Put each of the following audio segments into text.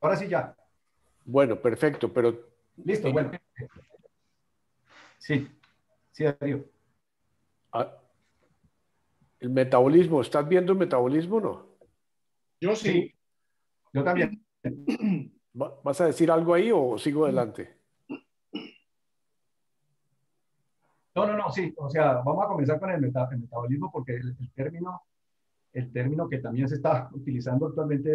ahora sí ya. Bueno, perfecto, pero... Listo, bueno. Sí, sí, Darío. Ah, el metabolismo, ¿estás viendo el metabolismo o no? Yo sí. Yo también. ¿Vas a decir algo ahí o sigo adelante? No, no, no, sí. O sea, vamos a comenzar con el, metabolismo porque el, término, el término que también se está utilizando actualmente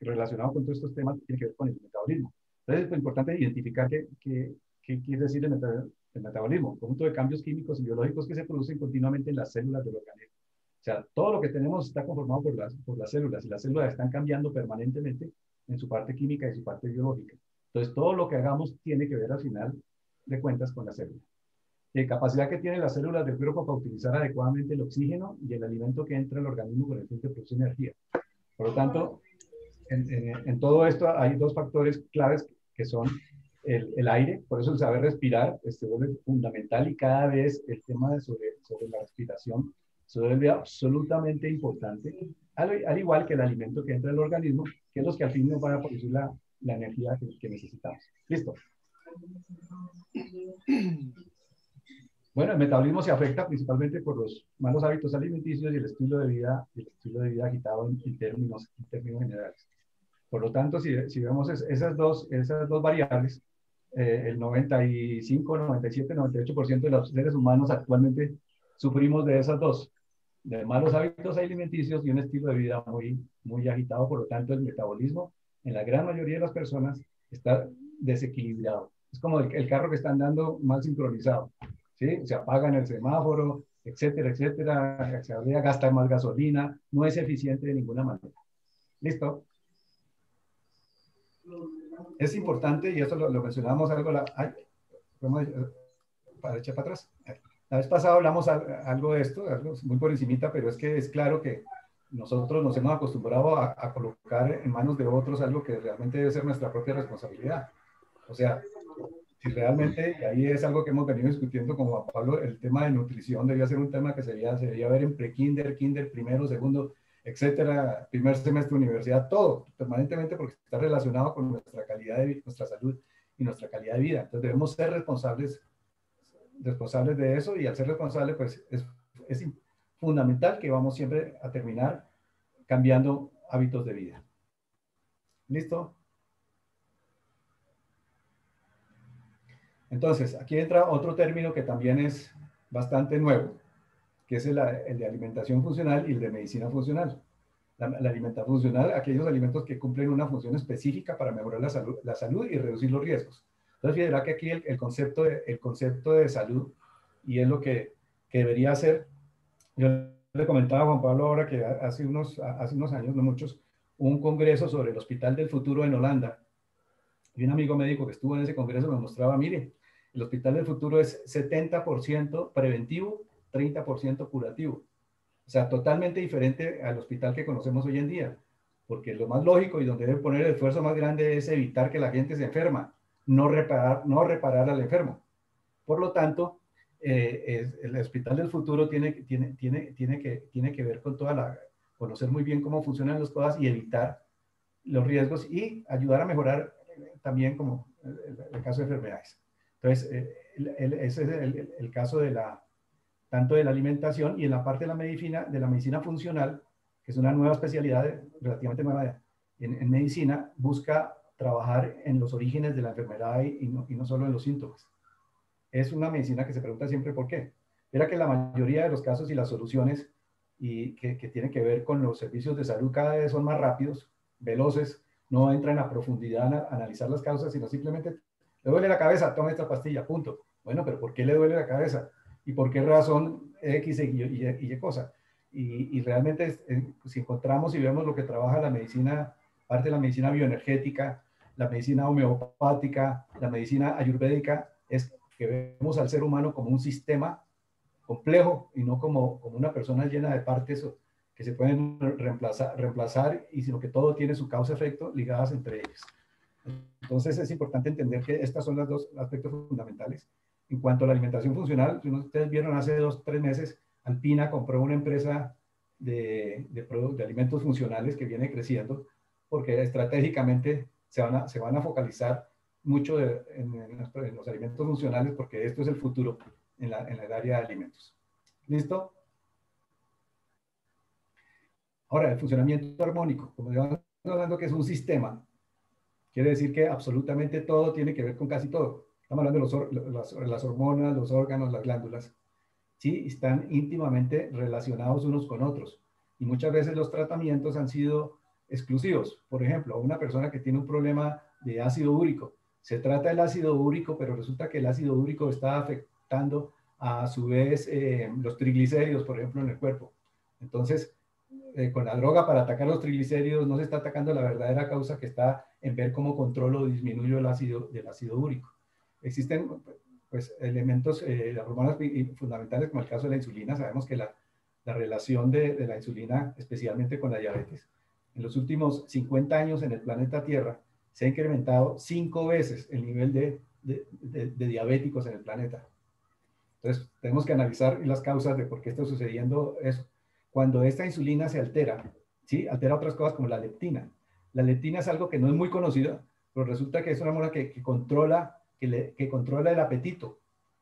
relacionado con todos estos temas tiene que ver con el metabolismo. Entonces, es importante identificar qué, qué, quiere decir el, el metabolismo, conjunto de cambios químicos y biológicos que se producen continuamente en las células del organismo. O sea, todo lo que tenemos está conformado por las, por las células y las células están cambiando permanentemente en su parte química y su parte biológica. Entonces, todo lo que hagamos tiene que ver al final de cuentas con la célula. La capacidad que tienen las células del cuerpo para utilizar adecuadamente el oxígeno y el alimento que entra al organismo con el fin de producir energía. Por lo tanto, en, en, todo esto hay dos factores claves que son el, el, aire, por eso el saber respirar se vuelve fundamental y cada vez el tema de sobre, sobre la respiración se vuelve absolutamente importante, al, igual que el alimento que entra al organismo, que es los que al fin nos van a producir la, la energía que, que necesitamos. Listo. Bueno, el metabolismo se afecta principalmente por los malos hábitos alimenticios y el estilo de vida, el estilo de vida agitado en, términos, en términos generales. Por lo tanto, si, si vemos esas, dos, esas dos variables, eh, el 95, 97, 98% de los seres humanos actualmente sufrimos de esas dos de malos hábitos alimenticios y un estilo de vida muy, muy agitado. Por lo tanto, el metabolismo en la gran mayoría de las personas está desequilibrado. Es como el, carro que está andando mal sincronizado. ¿Sí? Se apaga en el semáforo, etcétera, etcétera. Se habría gasta más gasolina. No es eficiente de ninguna manera. ¿Listo? Es importante, y eso lo, mencionamos algo, la, ay, para echar para atrás. La vez pasada hablamos algo de esto, muy por encimita, pero es que es claro que nosotros nos hemos acostumbrado a, colocar en manos de otros algo que realmente debe ser nuestra propia responsabilidad. O sea, si realmente, y ahí es algo que hemos venido discutiendo con Juan Pablo, el tema de nutrición debía ser un tema que se debía, ver en pre-kinder, kinder, primero, segundo, etcétera, primer semestre universidad, todo, permanentemente porque está relacionado con nuestra calidad de nuestra salud y nuestra calidad de vida. Entonces debemos ser responsables responsables de eso y al ser responsable, pues es, es fundamental que vamos siempre a terminar cambiando hábitos de vida. ¿Listo? Entonces, aquí entra otro término que también es bastante nuevo, que es el, el de alimentación funcional y el de medicina funcional. La, alimentación funcional, aquellos alimentos que cumplen una función específica para mejorar la salud, la salud y reducir los riesgos. Entonces, fíjate que aquí el, concepto de, el concepto de salud, y es lo que, que, debería ser, yo le comentaba a Juan Pablo ahora que hace unos, hace unos años, no muchos, un congreso sobre el Hospital del Futuro en Holanda. Y un amigo médico que estuvo en ese congreso me mostraba, mire, el Hospital del Futuro es 70% preventivo, 30% curativo. O sea, totalmente diferente al hospital que conocemos hoy en día. Porque lo más lógico y donde debe poner el esfuerzo más grande es evitar que la gente se enferma no reparar, no reparar al enfermo. Por lo tanto, eh, el hospital del futuro tiene, tiene, tiene, tiene, que, tiene que ver con toda la, conocer muy bien cómo funcionan las cosas y evitar los riesgos y ayudar a mejorar también como el, caso de enfermedades. Entonces, eh, ese es el, caso de la, tanto de la alimentación y en la parte de la medicina, de la medicina funcional, que es una nueva especialidad relativamente nueva en, medicina, busca trabajar en los orígenes de la enfermedad y, no, solo en los síntomas. Es una medicina que se pregunta siempre por qué. Era que la mayoría de los casos y las soluciones y que, que tienen que ver con los servicios de salud cada vez son más rápidos, veloces, no entran a profundidad a analizar las causas, sino simplemente le duele la cabeza, toma esta pastilla, punto. Bueno, pero ¿por qué le duele la cabeza? ¿Y por qué razón X y Y, y, y cosa? Y, y realmente eh, si encontramos y vemos lo que trabaja la medicina, parte de la medicina bioenergética, la medicina homeopática, la medicina ayurvédica, es que vemos al ser humano como un sistema complejo y no como, como una persona llena de partes que se pueden reemplazar, reemplazar y sino que todo tiene su causa-efecto ligadas entre ellas. Entonces es importante entender que estos son los dos aspectos fundamentales. En cuanto a la alimentación funcional, ustedes vieron hace dos, tres meses, Alpina compró una empresa de, de, de alimentos funcionales que viene creciendo porque estratégicamente se van a, se van a focalizar mucho en, los alimentos funcionales porque esto es el futuro en, la, en el área de alimentos. ¿Listo? Ahora, el funcionamiento armónico, como estamos hablando que es un sistema, quiere decir que absolutamente todo tiene que ver con casi todo. Estamos hablando de los, las, hormonas, los órganos, las glándulas. Sí, están íntimamente relacionados unos con otros. Y muchas veces los tratamientos han sido exclusivos. Por ejemplo, una persona que tiene un problema de ácido úrico, se trata el ácido úrico, pero resulta que el ácido úrico está afectando a su vez eh, los triglicéridos, por ejemplo, en el cuerpo. Entonces, eh, con la droga para atacar los triglicéridos no se está atacando la verdadera causa que está en ver cómo controlo o disminuyo el ácido, del ácido úrico. Existen pues, elementos, eh, las hormonas fundamentales, como el caso de la insulina. Sabemos que la, la relación de, la insulina, especialmente con la diabetes, en los últimos 50 años en el planeta Tierra se ha incrementado cinco veces el nivel de, de, de diabéticos en el planeta. Entonces, tenemos que analizar las causas de por qué está sucediendo eso. Cuando esta insulina se altera, ¿sí? altera otras cosas como la leptina. La leptina es algo que no es muy conocido, pero resulta que es una hormona que, controla, que, que, controla el apetito.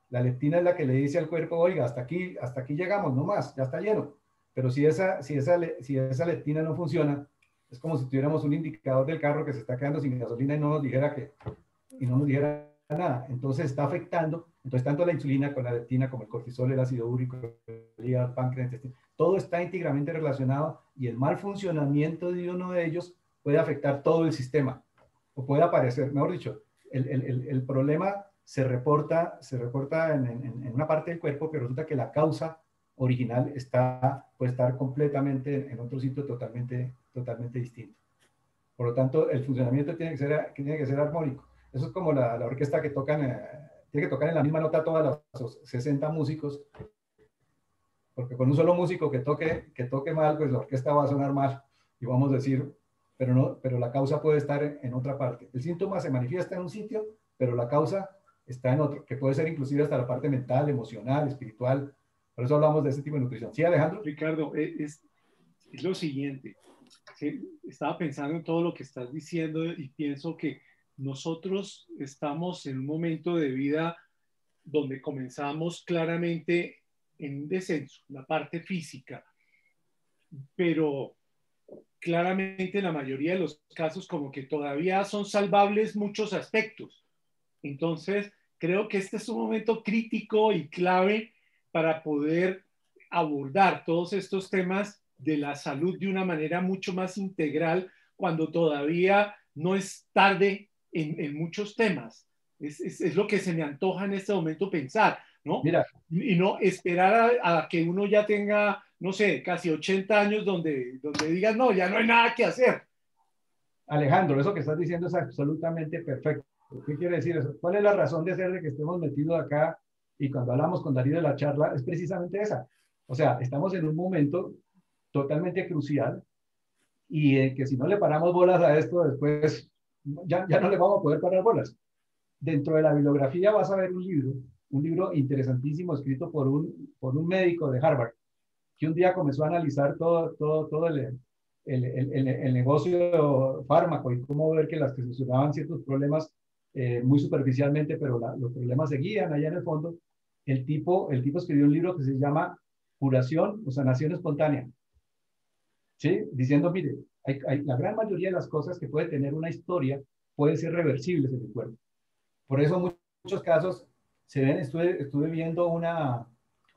La leptina es la que le dice al cuerpo, oiga, hasta aquí, hasta aquí llegamos, no más, ya está lleno. Pero si esa, si, esa, si esa leptina no funciona, es como si tuviéramos un indicador del carro que se está quedando sin gasolina y no nos dijera que, y no nos dijera nada. Entonces está afectando, entonces tanto la insulina con la leptina como el cortisol, el ácido úrico, el hígado, el páncreas, todo está íntegramente relacionado y el mal funcionamiento de uno de ellos puede afectar todo el sistema o puede aparecer, mejor dicho, el, el, el problema se reporta, se reporta en, en, una parte del cuerpo, pero resulta que la causa original está, puede estar completamente en otro sitio totalmente, totalmente distinto. Por lo tanto, el funcionamiento tiene que ser, tiene que ser armónico. Eso es como la, la orquesta que tocan, eh, tiene que tocar en la misma nota todas las 60 músicos porque con un solo músico que toque, que toque mal, pues la orquesta va a sonar mal y vamos a decir, pero, no, pero la causa puede estar en, otra parte. El síntoma se manifiesta en un sitio, pero la causa está en otro, que puede ser inclusive hasta la parte mental, emocional, espiritual. Por eso hablamos de este tipo de nutrición. ¿Sí, Alejandro? Ricardo, eh, es, es lo siguiente. Estaba pensando en todo lo que estás diciendo y pienso que nosotros estamos en un momento de vida donde comenzamos claramente en descenso, la parte física, pero claramente en la mayoría de los casos como que todavía son salvables muchos aspectos. Entonces, creo que este es un momento crítico y clave para poder abordar todos estos temas de la salud de una manera mucho más integral cuando todavía no es tarde en, muchos temas. Es, es, lo que se me antoja en este momento pensar. ¿No? Mira. Y no esperar a, que uno ya tenga, no sé, casi 80 años donde, donde digas, no, ya no hay nada que hacer. Alejandro, eso que estás diciendo es absolutamente perfecto. ¿Qué quiere decir eso? ¿Cuál es la razón de ser de que estemos metidos acá? Y cuando hablamos con Darío de la charla, es precisamente esa. O sea, estamos en un momento totalmente crucial y que si no le paramos bolas a esto, después ya, ya no le vamos a poder parar bolas. Dentro de la bibliografía vas a ver un libro un libro interesantísimo escrito por un, por un médico de Harvard, que un día comenzó a analizar todo, todo, todo el, el, el, el negocio fármaco y cómo ver que las que solucionaban ciertos problemas eh, muy superficialmente, pero los problemas seguían allá en el fondo. El tipo, el tipo escribió un libro que se llama Curación o Sanación Espontánea. ¿Sí? Diciendo, mire, hay, hay, la gran mayoría de las cosas que puede tener una historia pueden ser reversibles en el cuerpo. Por eso en muchos casos se ven, estuve, estuve viendo una,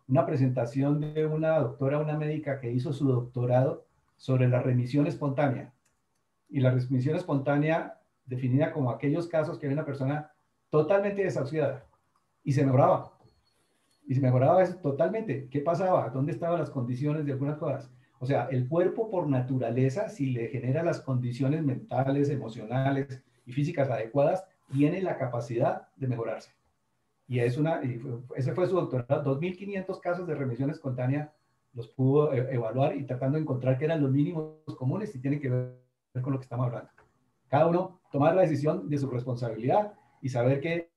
una presentación de una doctora, una médica que hizo su doctorado sobre la remisión espontánea. Y la remisión espontánea definida como aquellos casos que hay una persona totalmente desahuciada y se mejoraba. Y se mejoraba totalmente. ¿Qué pasaba? ¿Dónde estaban las condiciones de algunas cosas? O sea, el cuerpo por naturaleza, si le genera las condiciones mentales, emocionales y físicas adecuadas, tiene la capacidad de mejorarse. Y, es una, ese fue su doctorado, 2.500 casos de remisión espontánea los pudo e, evaluar y tratando de encontrar que eran los mínimos comunes y tienen que ver con lo que estamos hablando. Cada uno tomar la decisión de su responsabilidad y saber que,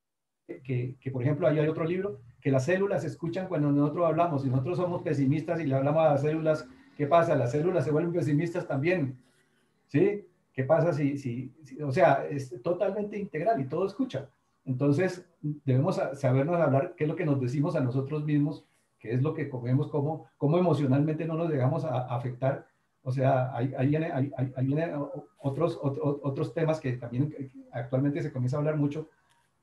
que, que, por ejemplo, ahí hay otro libro, que las células escuchan cuando nosotros hablamos y nosotros somos pesimistas y le hablamos a las células, ¿qué pasa? Las células se vuelven pesimistas también, ¿sí? ¿Qué pasa si, si, o sea, es totalmente integral y todo escucha? Entonces, debemos sabernos hablar qué es lo que nos decimos a nosotros mismos, qué es lo que comemos, cómo, cómo emocionalmente no nos dejamos a, afectar. O sea, ahí, ahí vienen ahí, viene otros, otros temas que también actualmente se comienza a hablar mucho,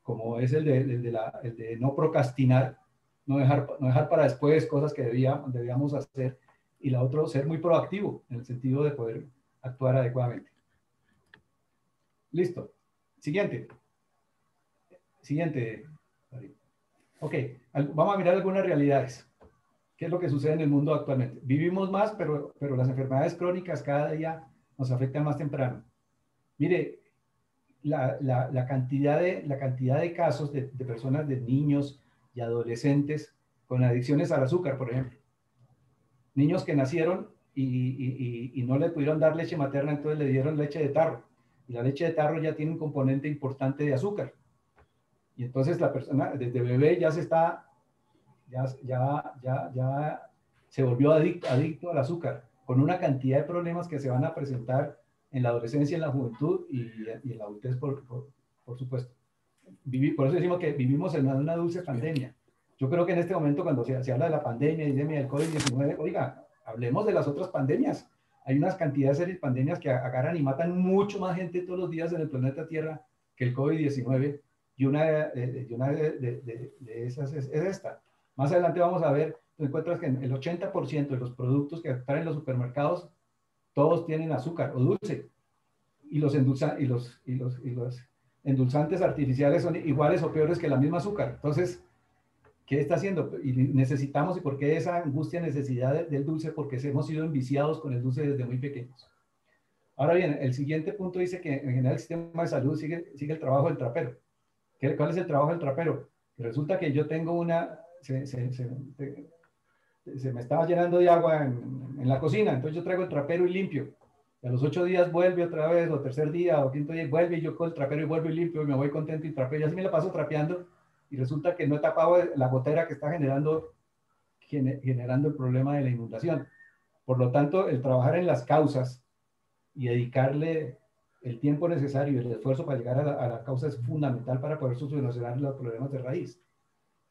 como es el de, el de, la, el de no procrastinar, no dejar, no dejar para después cosas que debía, debíamos hacer, y la otra, ser muy proactivo en el sentido de poder actuar adecuadamente. Listo. Siguiente. Siguiente. Ok, vamos a mirar algunas realidades. ¿Qué es lo que sucede en el mundo actualmente? Vivimos más, pero, pero las enfermedades crónicas cada día nos afectan más temprano. Mire, la, la, cantidad, de, la cantidad de casos de, personas, de niños y adolescentes con adicciones al azúcar, por ejemplo. Niños que nacieron y, y, y, no le pudieron dar leche materna, entonces le dieron leche de tarro. Y la leche de tarro ya tiene un componente importante de azúcar. Y entonces la persona desde bebé ya se está, ya, ya, ya, ya se volvió adicto, adicto al azúcar, con una cantidad de problemas que se van a presentar en la adolescencia, en la juventud y, y en la adultez, por, por, supuesto. por eso decimos que vivimos en una, dulce pandemia. Yo creo que en este momento, cuando se, se habla de la pandemia y del COVID-19, oiga, hablemos de las otras pandemias. Hay unas cantidades de pandemias que agarran y matan mucho más gente todos los días en el planeta Tierra que el COVID-19 y una, de, una de, esas es, esta. Más adelante vamos a ver, te encuentras que el 80% de los productos que están en los supermercados, todos tienen azúcar o dulce. Y los, endulza, y los, y los, y los endulzantes artificiales son iguales o peores que la misma azúcar. Entonces, ¿qué está haciendo? Y necesitamos, ¿y por qué esa angustia, necesidad del dulce? Porque hemos sido enviciados con el dulce desde muy pequeños. Ahora bien, el siguiente punto dice que en general el sistema de salud sigue, sigue el trabajo del trapero. ¿Cuál es el trabajo del trapero? resulta que yo tengo una, se, me estaba llenando de agua en, la cocina, entonces yo traigo el trapero y limpio. a los ocho días vuelve otra vez, o tercer día, o quinto día, vuelve y yo con el trapero y vuelvo y limpio y me voy contento y trapeo. Y así me la paso trapeando y resulta que no he tapado la gotera que está generando, generando el problema de la inundación. Por lo tanto, el trabajar en las causas y dedicarle el tiempo necesario y el esfuerzo para llegar a la, causa es fundamental para poder solucionar los problemas de raíz.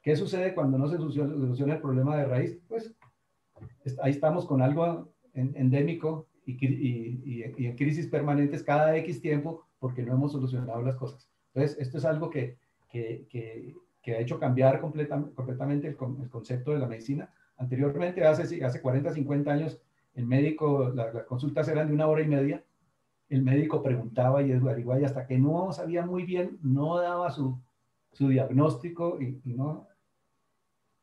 ¿Qué sucede cuando no se soluciona el problema de raíz? Pues ahí estamos con algo endémico y, en crisis permanentes cada X tiempo porque no hemos solucionado las cosas. Entonces, esto es algo que, que, ha hecho cambiar completamente el, concepto de la medicina. Anteriormente, hace, hace 40, 50 años, el médico, las consultas eran de una hora y media el médico preguntaba y averiguaba y hasta que no sabía muy bien, no daba su, diagnóstico y, no,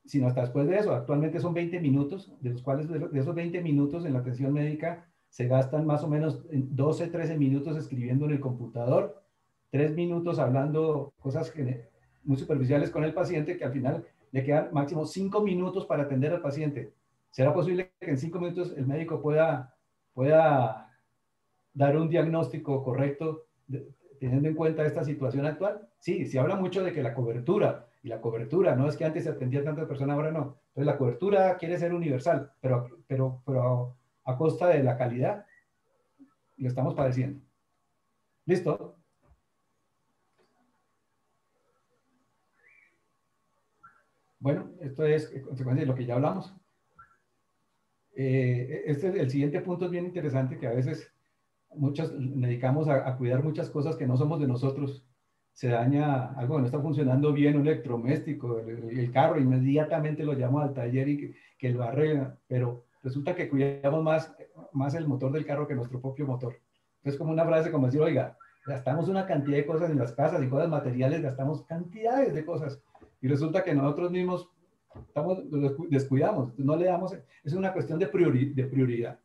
sino hasta después de eso. Actualmente son 20 minutos, de los cuales de esos 20 minutos en la atención médica se gastan más o menos 12, 13 minutos escribiendo en el computador, 3 minutos hablando cosas muy superficiales con el paciente que al final le quedan máximo 5 minutos para atender al paciente. ¿Será posible que en 5 minutos el médico pueda, pueda dar un diagnóstico correcto teniendo en cuenta esta situación actual? Sí, se habla mucho de que la cobertura, y la cobertura, no es que antes se atendía a tantas personas, ahora no. Entonces la cobertura quiere ser universal, pero, pero, pero a, costa de la calidad, lo estamos padeciendo. ¿Listo? Bueno, esto es consecuencia de lo que ya hablamos. Eh, este, el siguiente punto es bien interesante que a veces muchas, dedicamos a, cuidar muchas cosas que no somos de nosotros. Se daña algo que no está funcionando bien, un electrodoméstico, el, carro, inmediatamente lo llamo al taller y que, lo arregla, pero resulta que cuidamos más, más el motor del carro que nuestro propio motor. Es como una frase como decir, oiga, gastamos una cantidad de cosas en las casas y cosas materiales, gastamos cantidades de cosas. Y resulta que nosotros mismos estamos, descuidamos, no le damos, es una cuestión de, de prioridad.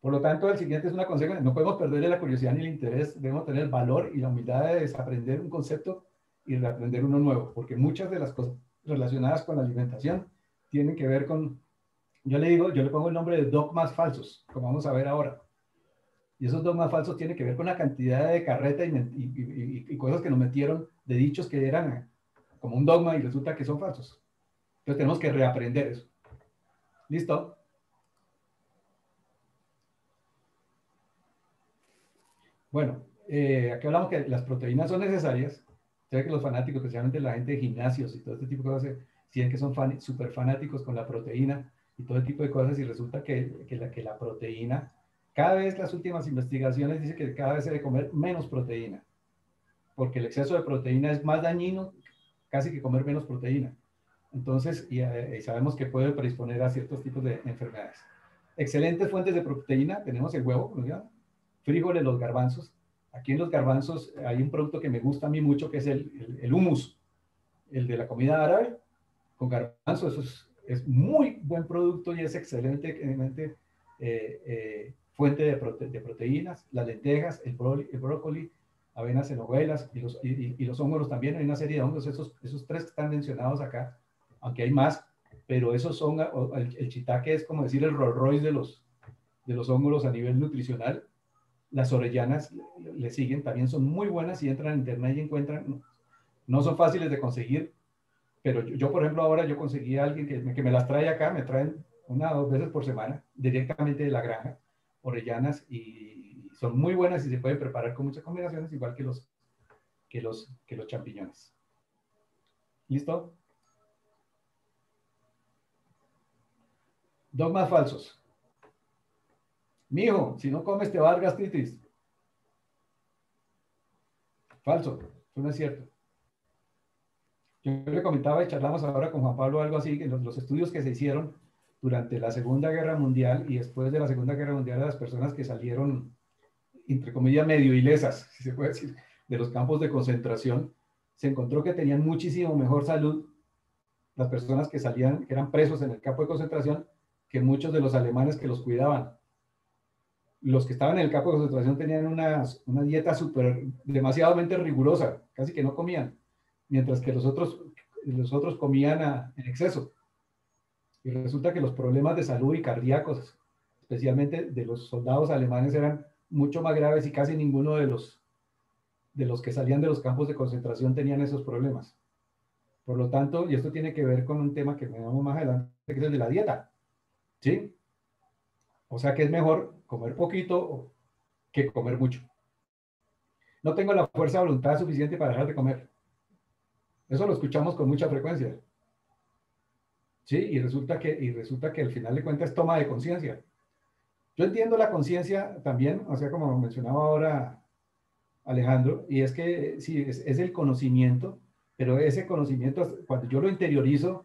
Por lo tanto, el siguiente es una consecuencia. No podemos perderle la curiosidad ni el interés. Debemos tener valor y la humildad de desaprender un concepto y reaprender uno nuevo, porque muchas de las cosas relacionadas con la alimentación tienen que ver con, yo le digo, yo le pongo el nombre de dogmas falsos, como vamos a ver ahora. Y esos dogmas falsos tienen que ver con la cantidad de carreta y, y cosas que nos metieron de dichos que eran como un dogma y resulta que son falsos. Entonces tenemos que reaprender eso. ¿Listo? Bueno, eh, aquí hablamos que las proteínas son necesarias. Sé que los fanáticos, especialmente la gente de gimnasios y todo este tipo de cosas, sienten que son fan, súper fanáticos con la proteína y todo tipo de cosas y resulta que, que, la, proteína, cada vez las últimas investigaciones dicen que cada vez se debe comer menos proteína, porque el exceso de proteína es más dañino casi que comer menos proteína. Entonces, y, eh, sabemos que puede predisponer a ciertos tipos de enfermedades. Excelentes fuentes de proteína, tenemos el huevo, ¿no? Frijoles, los garbanzos. Aquí en los garbanzos hay un producto que me gusta a mí mucho, que es el, el, el hummus, el de la comida árabe, con garbanzos. Eso es, es muy buen producto y es excelente eh, eh, fuente de, prote de, proteínas. Las lentejas, el, el brócoli avenas en y los, y, los hongos también. Hay una serie de hongos, esos, esos tres que están mencionados acá, aunque hay más, pero esos son, el, el shiitake es como decir el Rolls Royce de los, de los hongos a nivel nutricional las orellanas le siguen, también son muy buenas y entran en internet y encuentran, no son fáciles de conseguir, pero yo, por ejemplo, ahora yo conseguí a alguien que me, que me, las trae acá, me traen una o dos veces por semana, directamente de la granja, orellanas, y son muy buenas y se pueden preparar con muchas combinaciones, igual que los, que los, que los champiñones. ¿Listo? Dogmas falsos. Mijo, si no comes te va a dar gastritis. Falso, eso no es cierto. Yo le comentaba y charlamos ahora con Juan Pablo algo así, que los, estudios que se hicieron durante la Segunda Guerra Mundial y después de la Segunda Guerra Mundial de las personas que salieron, entre comillas, medio ilesas, si se puede decir, de los campos de concentración, se encontró que tenían muchísimo mejor salud las personas que salían, que eran presos en el campo de concentración, que muchos de los alemanes que los cuidaban los que estaban en el campo de concentración tenían una, una dieta súper, demasiadamente rigurosa, casi que no comían, mientras que los otros, los otros comían en exceso. Y resulta que los problemas de salud y cardíacos, especialmente de los soldados alemanes, eran mucho más graves y casi ninguno de los, de los que salían de los campos de concentración tenían esos problemas. Por lo tanto, y esto tiene que ver con un tema que veamos más adelante, que es el de la dieta. ¿Sí? O sea que es mejor comer poquito que comer mucho. No tengo la fuerza de voluntad suficiente para dejar de comer. Eso lo escuchamos con mucha frecuencia. Sí, y resulta que, y resulta que al final de cuentas toma de conciencia. Yo entiendo la conciencia también, o sea, como mencionaba ahora Alejandro, y es que sí, es, es el conocimiento, pero ese conocimiento, cuando yo lo interiorizo,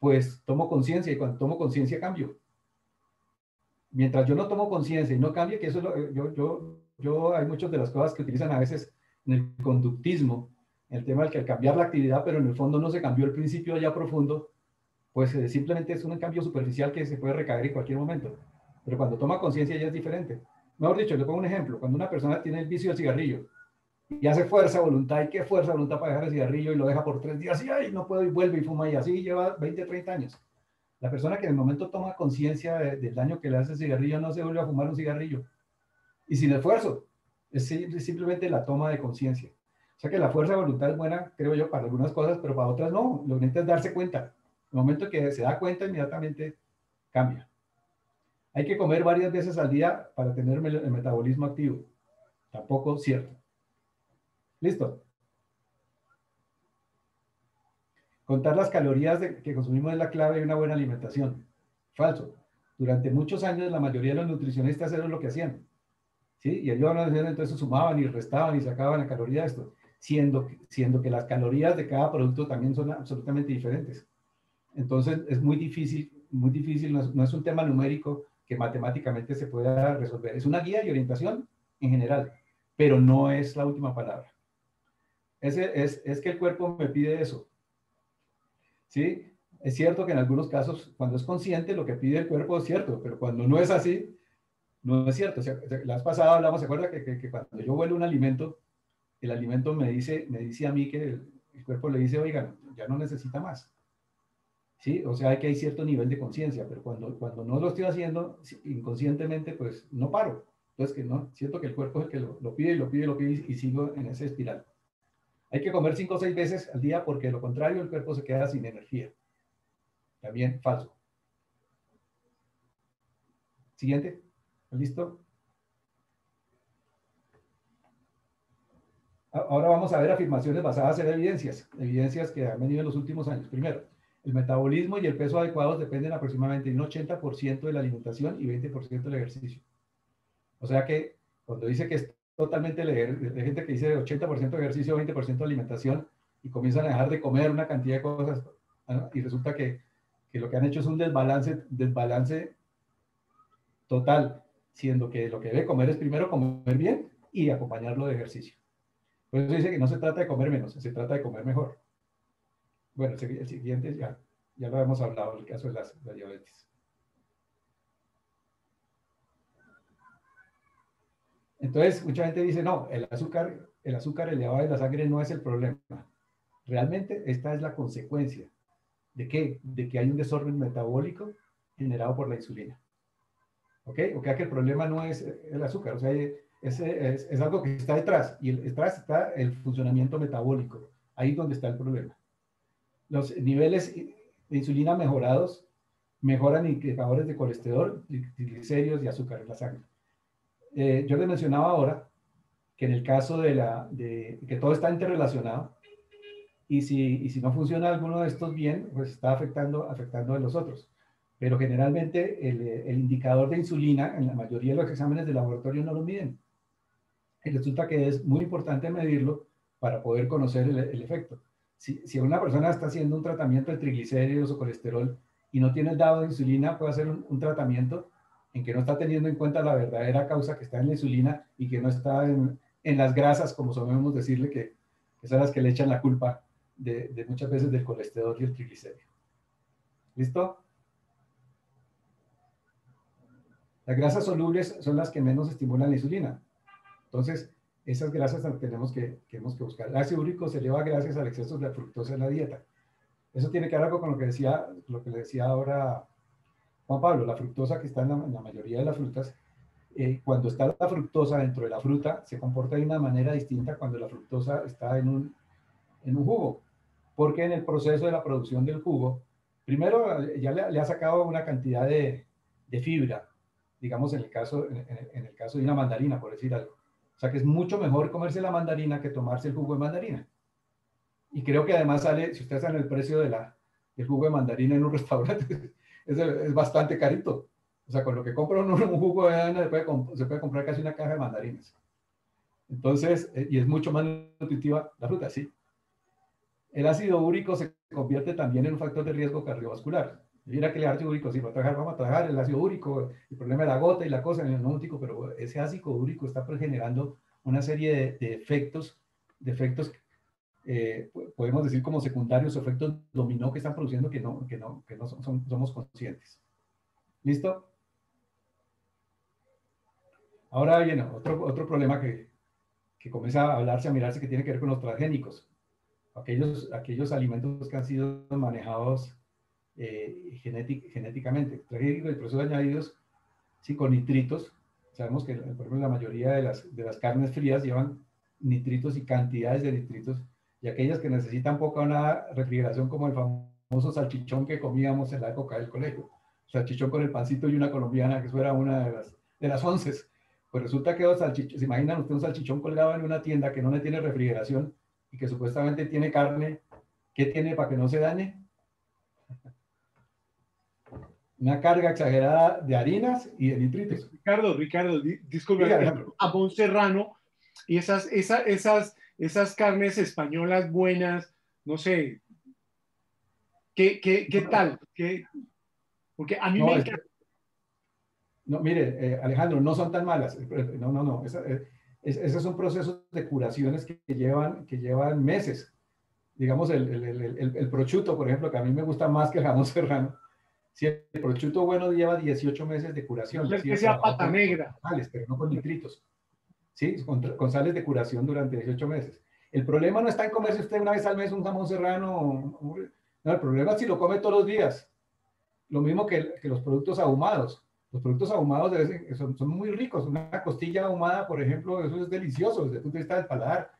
pues tomo conciencia y cuando tomo conciencia cambio mientras yo no tomo conciencia y no cambie, que eso es lo, yo, yo, yo, hay muchas de las cosas que utilizan a veces en el conductismo, el tema del que al cambiar la actividad, pero en el fondo no se cambió el principio ya profundo, pues eh, simplemente es un cambio superficial que se puede recaer en cualquier momento. Pero cuando toma conciencia ya es diferente. Mejor dicho, le pongo un ejemplo. Cuando una persona tiene el vicio del cigarrillo y hace fuerza, voluntad, ¿y qué fuerza, voluntad para dejar el cigarrillo y lo deja por tres días y ay, no puedo y vuelve y fuma y así lleva 20, 30 años la persona que en el momento toma conciencia de, del daño que le hace el cigarrillo no se vuelve a fumar un cigarrillo. Y sin esfuerzo. Es simplemente la toma de conciencia. O sea que la fuerza de voluntad es buena, creo yo, para algunas cosas, pero para otras no. Lo que es darse cuenta. En el momento que se da cuenta, inmediatamente cambia. Hay que comer varias veces al día para tener el metabolismo activo. Tampoco cierto. ¿Listo? Contar las calorías de, que consumimos es la clave de una buena alimentación. Falso. Durante muchos años la mayoría de los nutricionistas eran lo que hacían. ¿sí? Y ellos entonces sumaban y restaban y sacaban la caloría de esto, siendo, siendo que las calorías de cada producto también son absolutamente diferentes. Entonces es muy difícil, muy difícil, no es, no es un tema numérico que matemáticamente se pueda resolver. Es una guía y orientación en general, pero no es la última palabra. Es, es que el cuerpo me pide eso. ¿Sí? Es cierto que en algunos casos, cuando es consciente, lo que pide el cuerpo es cierto, pero cuando no es así, no es cierto. O sea, la vez pasada hablamos, ¿se acuerda? Que, cuando yo huelo un alimento, el alimento me dice, me dice a mí que el, cuerpo le dice, oiga, ya no necesita más. ¿Sí? O sea, que hay cierto nivel de conciencia, pero cuando, cuando no lo estoy haciendo inconscientemente, pues no paro. Entonces, que no, siento que el cuerpo es el que lo, lo pide y lo pide y lo pide y sigo en esa espiral. Hay que comer cinco o seis veces al día porque de lo contrario el cuerpo se queda sin energía. También falso. Siguiente. ¿Listo? ahora vamos a ver afirmaciones basadas en evidencias, evidencias que han venido en los últimos años. Primero, el metabolismo y el peso adecuados dependen aproximadamente de un 80% de la alimentación y 20% del ejercicio. O sea que cuando dice que totalmente leer, de gente que dice 80% de ejercicio, 20% de alimentación y comienzan a dejar de comer una cantidad de cosas y resulta que, lo que han hecho es un desbalance, desbalance total, siendo que lo que debe comer es primero comer bien y acompañarlo de ejercicio. Por eso dice que no se trata de comer menos, se trata de comer mejor. Bueno, el siguiente ya, ya lo hemos hablado, el caso de la diabetes. Entonces, mucha gente dice, no, el azúcar, el azúcar elevado en la sangre no es el problema. Realmente esta es la consecuencia. ¿De qué? De que hay un desorden metabólico generado por la insulina. ¿Ok? O sea que el problema no es el azúcar, o sea, es, es, algo que está detrás. Y detrás está el funcionamiento metabólico. Ahí es donde está el problema. Los niveles de insulina mejorados mejoran indicadores de colesterol, triglicéridos y azúcar en la sangre. Eh, yo les mencionaba ahora que en el caso de, la, de que todo está interrelacionado y si, y si no funciona alguno de estos bien, pues está afectando, afectando a los otros. Pero generalmente el, el, indicador de insulina en la mayoría de los exámenes de laboratorio no lo miden. Y resulta que es muy importante medirlo para poder conocer el, el efecto. Si, si, una persona está haciendo un tratamiento de triglicéridos o colesterol y no tiene el dado de insulina, puede hacer un, un tratamiento en que no está teniendo en cuenta la verdadera causa que está en la insulina y que no está en, en las grasas, como solemos decirle, que, que, son las que le echan la culpa de, muchas veces del colesterol y el triglicérido. ¿Listo? Las grasas solubles son las que menos estimulan la insulina. Entonces, esas grasas tenemos que, que, que buscar. El ácido úrico se eleva gracias al exceso de fructosa en la dieta. Eso tiene que ver con lo que decía, lo que le decía ahora Juan Pablo, la fructosa que está en la, mayoría de las frutas, eh, cuando está la fructosa dentro de la fruta, se comporta de una manera distinta cuando la fructosa está en un, en un jugo. Porque en el proceso de la producción del jugo, primero ya le, ha sacado una cantidad de, de, fibra, digamos en el, caso, en el caso de una mandarina, por decir algo. O sea que es mucho mejor comerse la mandarina que tomarse el jugo de mandarina. Y creo que además sale, si ustedes saben el precio de la, del jugo de mandarina en un restaurante, es, es, bastante carito. O sea, con lo que compra uno un jugo de banana se puede, se puede comprar casi una caja de mandarinas. Entonces, eh, y es mucho más nutritiva la fruta, sí. El ácido úrico se convierte también en un factor de riesgo cardiovascular. Mira que el ácido úrico, sí, va a trabajar, vamos a trabajar el ácido úrico, el problema de la gota y la cosa en el nótico, pero ese ácido úrico está generando una serie de, de efectos, de efectos eh, podemos decir como secundarios o efectos dominó que están produciendo que no, que no, que no son, somos conscientes. ¿Listo? Ahora viene otro, otro problema que, que comienza a hablarse, a mirarse, que tiene que ver con los transgénicos. Aquellos, aquellos alimentos que han sido manejados eh, genéticamente. Transgénicos y procesos añadidos, sí, con nitritos. Sabemos que, por ejemplo, la mayoría de las, de las carnes frías llevan nitritos y cantidades de nitritos y aquellas que necesitan poca o nada refrigeración, como el famoso salchichón que comíamos en la época del colegio. Salchichón con el pancito y una colombiana, que eso era una de las, de las once. Pues resulta que los salchichón, se imaginan usted un salchichón colgado en una tienda que no le tiene refrigeración y que supuestamente tiene carne, ¿qué tiene para que no se dañe? Una carga exagerada de harinas y de nitritos. Ricardo, Ricardo, disculpe, a Serrano y esas, esas, esas esas carnes españolas buenas, no sé, ¿qué, qué, qué tal? ¿Qué? Porque a mí no, me encanta. No, mire, eh, Alejandro, no son tan malas. No, no, no. Esa, eh, es, esos son procesos de curaciones que llevan, que llevan meses. Digamos, el, el, el, el, prosciutto, por ejemplo, que a mí me gusta más que el jamón serrano. Si el prosciutto bueno lleva 18 meses de curación. Es que sea pata negra. Pero no con nitritos. ¿Sí? Con, sales de curación durante 18 meses. El problema no está en comerse usted una vez al mes un jamón serrano. No, el problema es si lo come todos los días. Lo mismo que, que los productos ahumados. Los productos ahumados son, son, muy ricos. Una costilla ahumada, por ejemplo, eso es delicioso desde el punto de vista del paladar.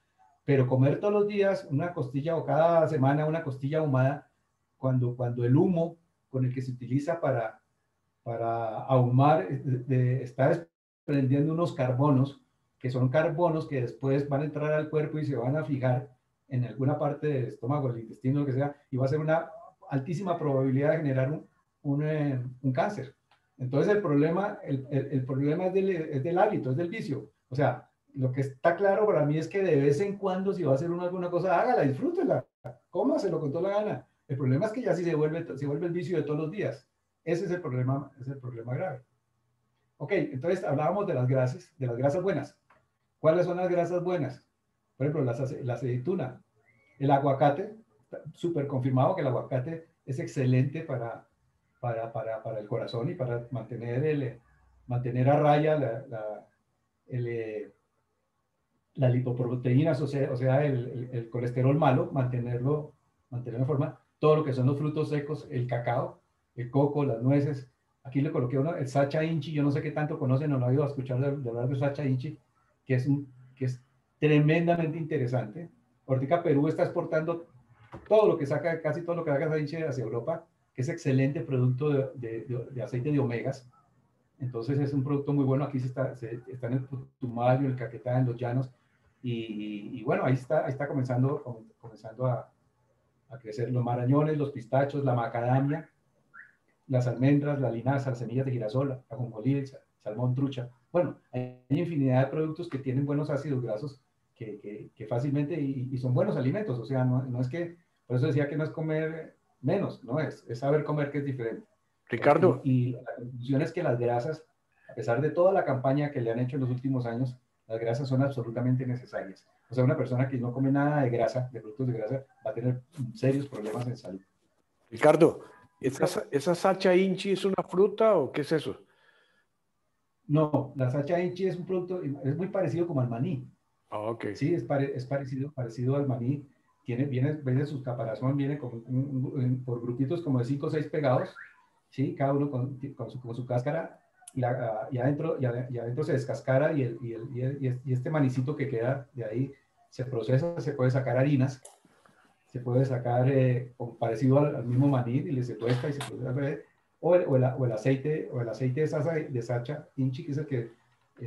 Pero comer todos los días una costilla o cada semana una costilla ahumada, cuando, cuando el humo con el que se utiliza para, para ahumar eh, está desprendiendo unos carbonos que son carbonos que después van a entrar al cuerpo y se van a fijar en alguna parte del estómago, el intestino, lo que sea, y va a ser una altísima probabilidad de generar un, un, eh, un cáncer. Entonces el problema, el, el, problema es del, es del, hábito, es del vicio. O sea, lo que está claro para mí es que de vez en cuando si va a hacer uno alguna cosa, hágala, disfrútela, cómaselo con toda la gana. El problema es que ya si se vuelve, se vuelve el vicio de todos los días. Ese es el problema, es el problema grave. Ok, entonces hablábamos de las grasas, de las grasas buenas. ¿Cuáles son las grasas buenas? Por ejemplo, la, la aceituna, el aguacate, súper confirmado que el aguacate es excelente para, para, para, para, el corazón y para mantener, el, mantener a raya la, la, el, la lipoproteínas, o sea, o sea el, el, colesterol malo, mantenerlo, mantenerlo en forma. Todo lo que son los frutos secos, el cacao, el coco, las nueces. Aquí le coloqué uno, el sacha inchi, yo no sé qué tanto conocen o no han oído escuchar de, de hablar de sacha inchi, que es, un, que es tremendamente interesante. Ahorita Perú está exportando todo lo que saca, casi todo lo que saca inchi hacia Europa, que es excelente producto de, de, de, aceite de omegas. Entonces es un producto muy bueno. Aquí se está, se, está en el Putumayo, el Caquetá, en los llanos. Y, y, bueno, ahí está, ahí está comenzando, comenzando a, a, crecer los marañones, los pistachos, la macadamia, las almendras, la linaza, las semillas de girasol, la ajonjolí, el salmón, trucha. Bueno, hay infinidad de productos que tienen buenos ácidos grasos que, que, que fácilmente y, y, son buenos alimentos. O sea, no, no, es que, por eso decía que no es comer menos, no es, es saber comer que es diferente. Ricardo. Y, y la conclusión es que las grasas, a pesar de toda la campaña que le han hecho en los últimos años, las grasas son absolutamente necesarias. O sea, una persona que no come nada de grasa, de productos de grasa, va a tener serios problemas en salud. Ricardo, ¿esa, esa sacha inchi es una fruta o qué es eso? No, la sacha inchi es un producto, es muy parecido como al maní. Oh, okay. Sí, es, pare, es, parecido, parecido al maní. Tiene, viene, viene su caparazón, viene con, un, un, por grupitos como de 5 o 6 pegados, ¿sí? cada uno con, con, su, con su cáscara y, la, y, adentro, y, adentro se descascara y, el, y, el, y, este manicito que queda de ahí se procesa, se puede sacar harinas, se puede sacar eh, parecido al, al, mismo maní y se tuesta y se puede o el, o, el, o el aceite o el aceite de, sasa, de sacha inchi que es el que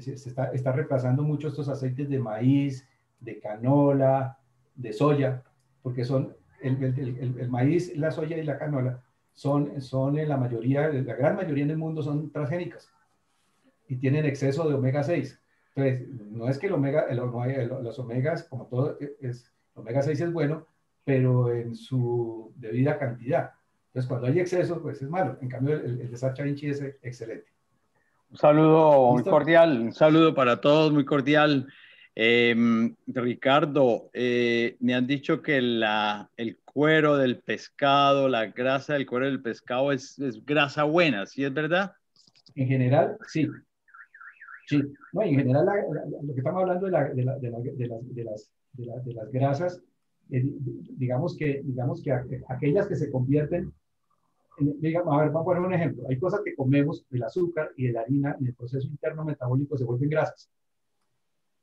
se, se está, está reemplazando mucho estos aceites de maíz, de canola, de soya, porque son el, el, el, maíz, la soya y la canola son, son en la mayoría, la gran mayoría en el mundo son transgénicas y tienen exceso de omega 6. Entonces, no es que el omega, el, el, los omegas, como todo, es, omega 6 es bueno, pero en su debida cantidad. Entonces, cuando hay exceso, pues es malo. En cambio, el, el de Sacha Inchi es excelente. Un saludo muy cordial, un saludo para todos, muy cordial. Eh, Ricardo, eh, me han dicho que la, el cuero del pescado, la grasa del cuero del pescado es, es grasa buena, ¿sí es verdad? En general, sí. Sí, no, en general la, la, lo que estamos hablando de, la, de, de, de las, las, de, las, grasas, eh, digamos que, digamos que aquellas que se convierten, en, digamos, a ver, vamos a poner un ejemplo, hay cosas que comemos, el azúcar y la harina en el proceso interno metabólico se vuelven grasas.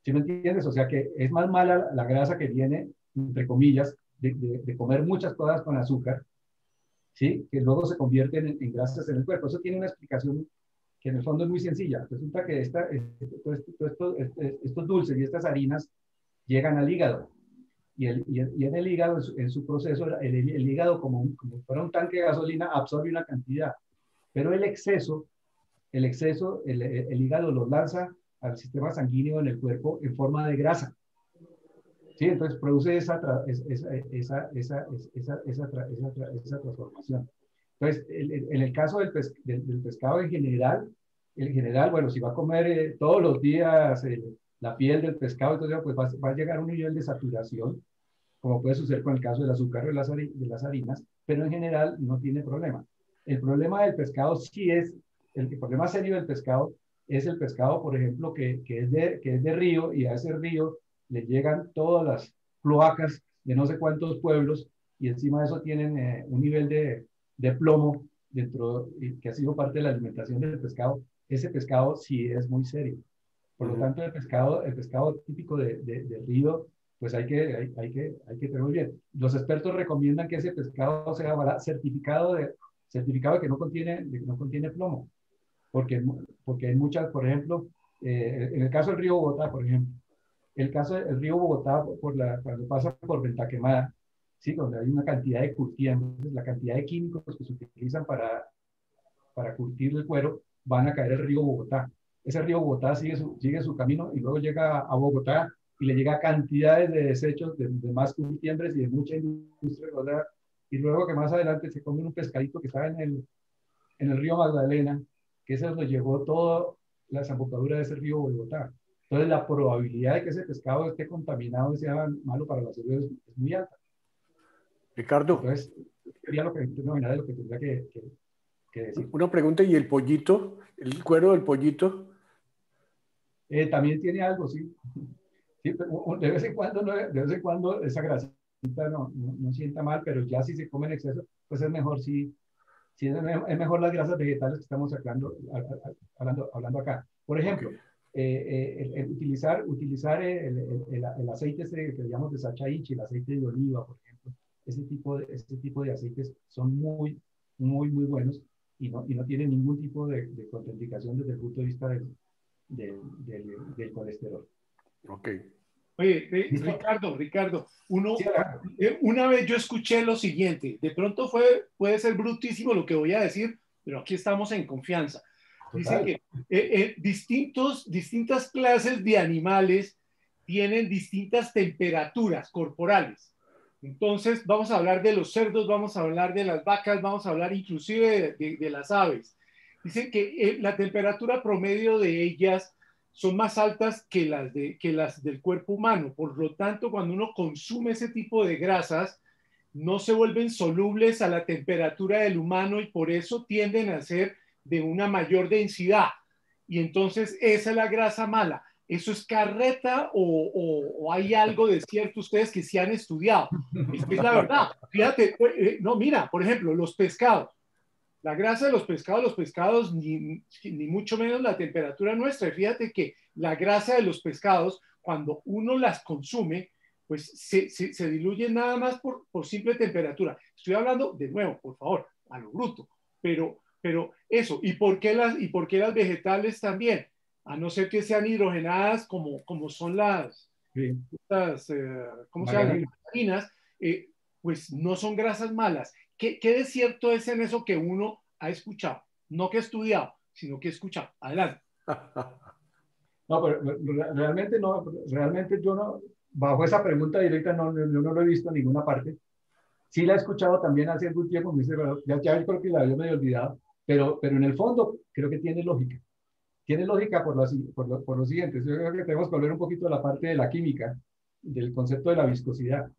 ¿Sí me entiendes? O sea que es más mala la grasa que viene, entre comillas, de, comer muchas cosas con azúcar, ¿sí? Que luego se convierten en, en grasas en el cuerpo. Eso tiene una explicación que en el fondo es muy sencilla. Resulta que esta, todo esto, todo esto, este, estos dulces y estas harinas llegan al hígado. Y, el, y, y en el hígado, en su, proceso, el, el, hígado, como, como fuera un tanque de gasolina, absorbe una cantidad. Pero el exceso, el exceso, el, el hígado lo lanza al sistema sanguíneo en el cuerpo en forma de grasa. ¿Sí? Entonces produce esa, esa, esa, esa, esa, transformación. Entonces, en el caso del, del, del, pescado en general, en general, bueno, si va a comer eh, todos los días eh, la piel del pescado, entonces pues va, va, a llegar a un nivel de saturación, como puede suceder con el caso del azúcar o de las, harinas, pero en general no tiene problema. El problema del pescado sí es, el, el problema serio del pescado es el pescado, por ejemplo, que, que, es de, que es de río y a ese río le llegan todas las cloacas de no sé cuántos pueblos y encima de eso tienen eh, un nivel de, de plomo dentro, que ha sido parte de la alimentación del pescado, ese pescado sí es muy serio. Por lo tanto, el pescado, el pescado típico de, de, de río, pues hay que, hay, hay, que, hay que tenerlo bien. Los expertos recomiendan que ese pescado sea certificado de, certificado de que no contiene, de que no contiene plomo. Porque, porque hay muchas, por ejemplo, Eh, en el caso del río Bogotá, por ejemplo, el caso del río Bogotá, por la, cuando pasa por Venta Quemada, ¿sí? donde hay una cantidad de curtientes, la cantidad de químicos que se utilizan para, para curtir el cuero, van a caer el río Bogotá. Ese río Bogotá sigue su, sigue su camino y luego llega a Bogotá y le llega cantidades de desechos de, más curtiembres y de mucha industria, y luego que más adelante se come un pescadito que estaba en el, en el río Magdalena, que eso lo llevó toda la desembocadura de ese río Bogotá. Entonces la probabilidad de que ese pescado esté contaminado y sea malo para la salud es, muy alta. Ricardo. Entonces, sería lo que, de lo que tendría que, que, decir. Una pregunta, ¿y el pollito? ¿El cuero del pollito? Eh, también tiene algo, sí. de vez en cuando, de vez en cuando esa grasita no, no, sienta mal, pero ya si se come en exceso, pues es mejor si, si es, mejor las grasas vegetales que estamos hablando, hablando acá. Por ejemplo, eh, eh, utilizar, utilizar el, el, el, aceite ese que llamamos de sachaichi, el aceite de oliva, por ejemplo, ese tipo de, ese tipo de aceites son muy, muy, muy buenos y no, y no tienen ningún tipo de, de contraindicación desde el punto de vista del, del, del, colesterol. Ok. Oye, Ricardo, Ricardo, uno, eh, una vez yo escuché lo siguiente, de pronto fue, puede ser brutísimo lo que voy a decir, pero aquí estamos en confianza. Dice que eh, eh, distintos, distintas clases de animales tienen distintas temperaturas corporales. Entonces, vamos a hablar de los cerdos, vamos a hablar de las vacas, vamos a hablar inclusive de, las aves. Dicen que la temperatura promedio de ellas son más altas que las, de, que las del cuerpo humano. Por lo tanto, cuando uno consume ese tipo de grasas, no se vuelven solubles a la temperatura del humano y por eso tienden a ser de una mayor densidad. Y entonces esa es la grasa mala. ¿Eso es carreta o, hay algo de cierto ustedes que se han estudiado? Es, es la verdad. Fíjate, eh, no, mira, por ejemplo, los pescados. La grasa de los pescados, los pescados, ni, ni mucho menos la temperatura nuestra. Fíjate que la grasa de los pescados, cuando uno las consume, pues se, se, diluye nada más por, por, simple temperatura. Estoy hablando, de nuevo, por favor, a lo bruto, pero, pero eso, ¿y por qué las, y por qué las vegetales también? A no ser que sean hidrogenadas como, como son las, sí. estas, eh, ¿cómo se llaman? Eh, pues no son grasas malas. ¿Qué, ¿Qué de cierto es en eso que uno ha escuchado? No que ha estudiado, sino que ha escuchado. Adelante. No, pero realmente no, realmente yo no, bajo esa pregunta directa no, yo no lo he visto en ninguna parte. Sí la he escuchado también hace algún tiempo, me dice, ya, ya creo que la había medio olvidado, pero, pero en el fondo creo que tiene lógica. Tiene lógica por lo, por, lo, por lo siguiente. Yo creo que tenemos que hablar un poquito de la parte de la química, del concepto de la viscosidad.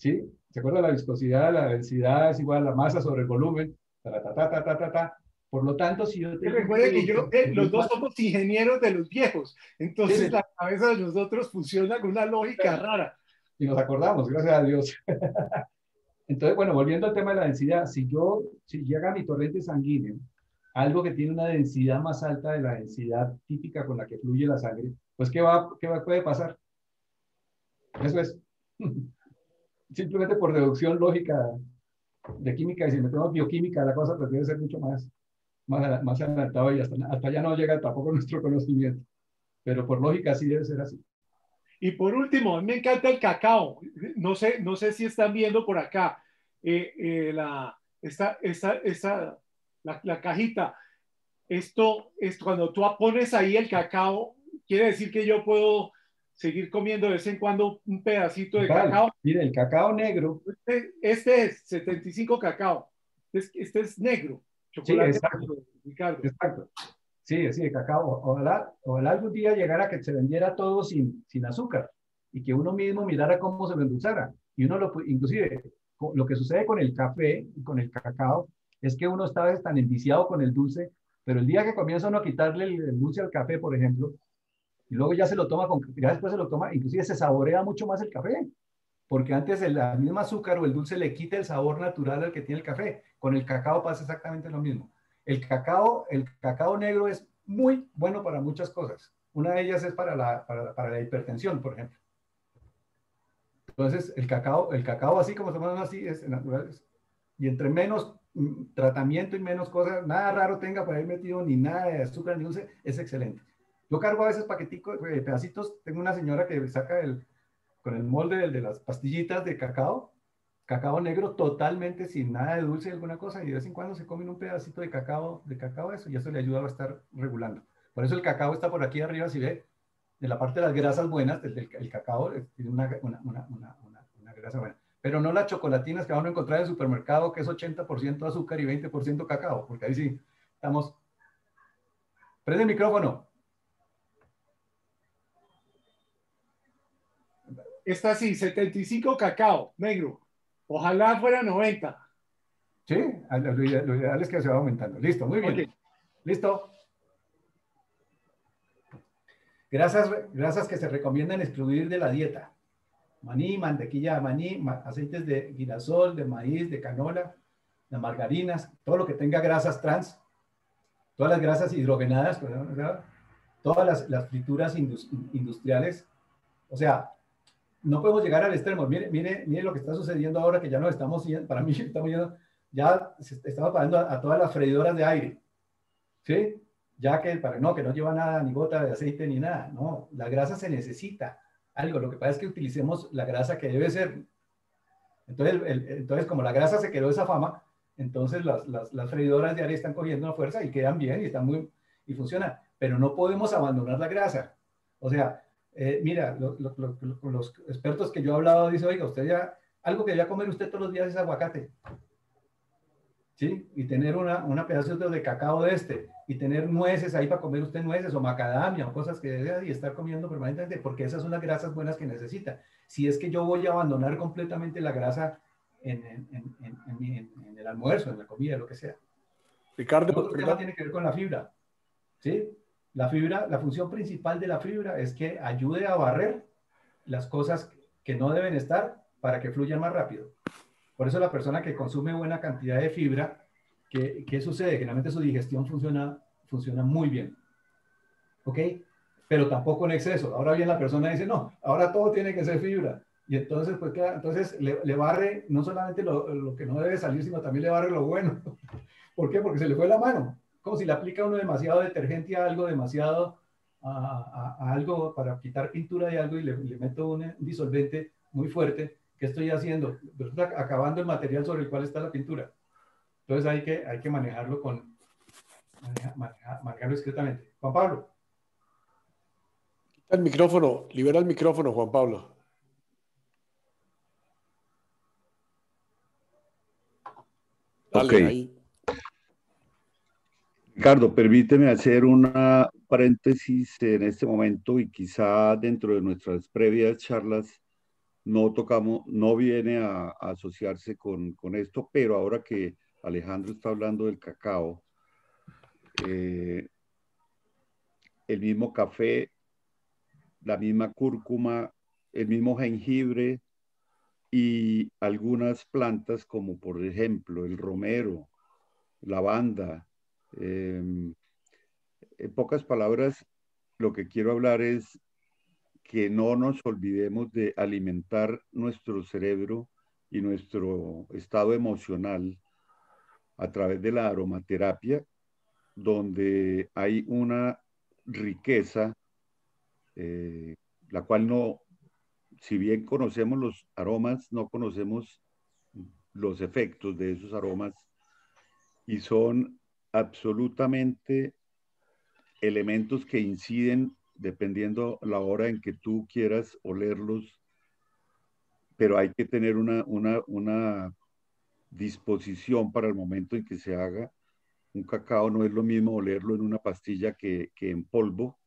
¿Sí? ¿Se acuerda? La viscosidad, la densidad es igual a la masa sobre el volumen. Ta, ta, ta, ta, ta, ta, Por lo tanto, si yo te... Recuerden que yo, eh, los dos somos ingenieros de los viejos, entonces la cabeza de nosotros funciona con una lógica rara. Y nos acordamos, gracias a Dios. entonces, bueno, volviendo al tema de la densidad, si yo, si llega a mi torrente sanguíneo, algo que tiene una densidad más alta de la densidad típica con la que fluye la sangre, pues ¿qué, va, qué va, puede pasar? Eso es. simplemente por deducción lógica de química, y si metemos bioquímica, la cosa pues debe ser mucho más, más, más y hasta, hasta allá no llega tampoco nuestro conocimiento. Pero por lógica sí debe ser así. Y por último, me encanta el cacao. No sé, no sé si están viendo por acá eh, eh, la, esta, esta, esta, la, la, cajita. Esto, esto, cuando tú pones ahí el cacao, quiere decir que yo puedo seguir comiendo de vez en cuando un pedacito de cacao. Mire, el cacao negro. Este, este es 75 cacao. Este, este es negro. Chocolate sí, exacto. Ricardo. Exacto. Sí, sí, el cacao. Ojalá, ojalá algún día llegara que se vendiera todo sin, sin azúcar y que uno mismo mirara cómo se lo endulzara. Y uno lo, inclusive, lo que sucede con el café y con el cacao es que uno está tan enviciado con el dulce, pero el día que comienza uno a quitarle el dulce al café, por ejemplo, y luego ya se lo toma, con, ya después se lo toma, inclusive se saborea mucho más el café, porque antes el mismo azúcar o el dulce le quita el sabor natural al que tiene el café. Con el cacao pasa exactamente lo mismo. El cacao, el cacao negro es muy bueno para muchas cosas. Una de ellas es para la, para, la hipertensión, por ejemplo. Entonces, el cacao, el cacao así como se llama así, es natural. Y entre menos mm, tratamiento y menos cosas, nada raro tenga para ir metido, ni nada de azúcar, ni dulce, es excelente. Yo cargo a veces paqueticos, eh, pedacitos. Tengo una señora que saca el, con el molde de las pastillitas de cacao, cacao negro totalmente sin nada de dulce y alguna cosa, y de vez en cuando se comen un pedacito de cacao, de cacao eso, y eso le ayuda a estar regulando. Por eso el cacao está por aquí arriba, si ve, de la parte de las grasas buenas, el, el cacao eh, tiene una, una, una, una, grasa buena. Pero no las chocolatinas que van a encontrar en el supermercado, que es 80% azúcar y 20% cacao, porque ahí sí estamos. Prende el micrófono. Está así, 75 cacao, negro. Ojalá fuera 90. Sí, lo ideal, es que se va aumentando. Listo, muy bien. Listo. Grasas, grasas que se recomiendan excluir de la dieta. Maní, mantequilla de maní, aceites de girasol, de maíz, de canola, de margarinas, todo lo que tenga grasas trans, todas las grasas hidrogenadas, todas las, las frituras industriales. O sea, no podemos llegar al extremo. Mire, mire, mire lo que está sucediendo ahora, que ya no estamos, para mí estamos yendo, ya se estaba pagando a, todas las freidoras de aire. ¿Sí? Ya que, para, no, que no lleva nada, ni gota de aceite, ni nada. No, la grasa se necesita. Algo, lo que pasa es que utilicemos la grasa que debe ser. Entonces, entonces como la grasa se quedó esa fama, entonces las, las, las freidoras de aire están cogiendo una fuerza y quedan bien y están muy, y funcionan. Pero no podemos abandonar la grasa. O sea, eh, mira, los expertos que yo he hablado dicen, oiga, usted ya, algo que ya comer usted todos los días es aguacate. ¿Sí? Y tener una, una pedazo de cacao de este, y tener nueces ahí para comer usted nueces o macadamia o cosas que debe y estar comiendo permanentemente, porque esas son las grasas buenas que necesita. Si es que yo voy a abandonar completamente la grasa en, en, en, en el almuerzo, en la comida, lo que sea. Ricardo, tema tiene que ver con la fibra. ¿Sí? La fibra, la función principal de la fibra es que ayude a barrer las cosas que no deben estar para que fluyan más rápido. Por eso la persona que consume buena cantidad de fibra, ¿qué, qué sucede? Generalmente su digestión funciona, funciona muy bien. ¿Ok? Pero tampoco en exceso. Ahora bien la persona dice, no, ahora todo tiene que ser fibra. Y entonces, pues, entonces le, le barre no solamente lo, lo, que no debe salir, sino también le barre lo bueno. ¿Por qué? Porque se le fue la mano como si le aplica uno demasiado detergente a algo, demasiado a, algo para quitar pintura de algo y le, meto un, disolvente muy fuerte. ¿Qué estoy haciendo? acabando el material sobre el cual está la pintura. Entonces hay que, hay que manejarlo con manejarlo discretamente. Juan Pablo. El micrófono, libera el micrófono, Juan Pablo. Dale, ahí. Ricardo, permíteme hacer una paréntesis en este momento y quizá dentro de nuestras previas charlas no tocamos, no viene a, asociarse con, esto, pero ahora que Alejandro está hablando del cacao, eh, el mismo café, la misma cúrcuma, el mismo jengibre y algunas plantas como por ejemplo el romero, lavanda, Em, en pocas palabras, lo que quiero hablar es que no nos olvidemos de alimentar nuestro cerebro y nuestro estado emocional a través de la aromaterapia, donde hay una riqueza, eh, la cual no, si bien conocemos los aromas, no conocemos los efectos de esos aromas y son absolutamente elementos que inciden dependiendo la hora en que tú quieras olerlos, pero hay que tener una, una, disposición para el momento en que se haga. Un cacao no es lo mismo olerlo en una pastilla que, en polvo.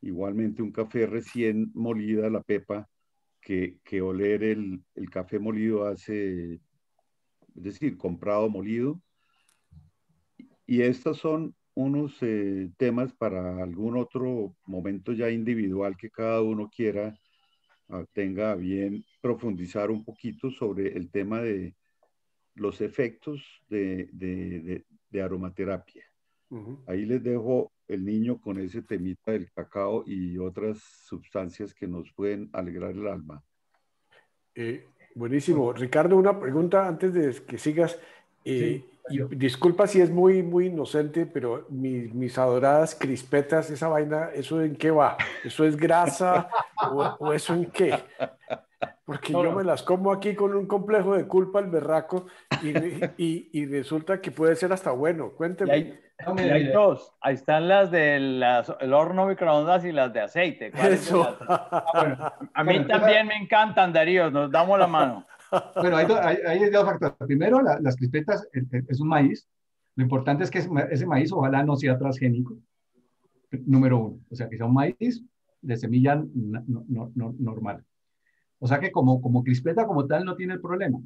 Igualmente un café recién molida, la pepa, que, que oler el, el café molido hace, es decir, comprado molido, y estos son unos eh, temas para algún otro momento ya individual que cada uno quiera ah, tenga bien profundizar un poquito sobre el tema de los efectos de, de, aromaterapia. Ahí les dejo el niño con ese temita del cacao y otras sustancias que nos pueden alegrar el alma. Eh, buenísimo. Ricardo, una pregunta antes de que sigas. Eh, disculpa si es muy, muy inocente, pero mis adoradas crispetas, esa vaina, ¿eso en qué va? ¿Eso es grasa o, eso en qué? Porque yo me las como aquí con un complejo de culpa al berraco y, y, resulta que puede ser hasta bueno. Cuénteme. hay, dos. Ahí están las del horno microondas y las de aceite. Eso. Ah, a mí también me encantan, Darío. Nos damos la mano. Bueno, hay, hay, dos factores. Primero, las crispetas es un maíz. Lo importante es que ese maíz ojalá no sea transgénico. Número uno. O sea, que sea un maíz de semilla normal. O sea que como, como crispeta como tal no tiene el problema.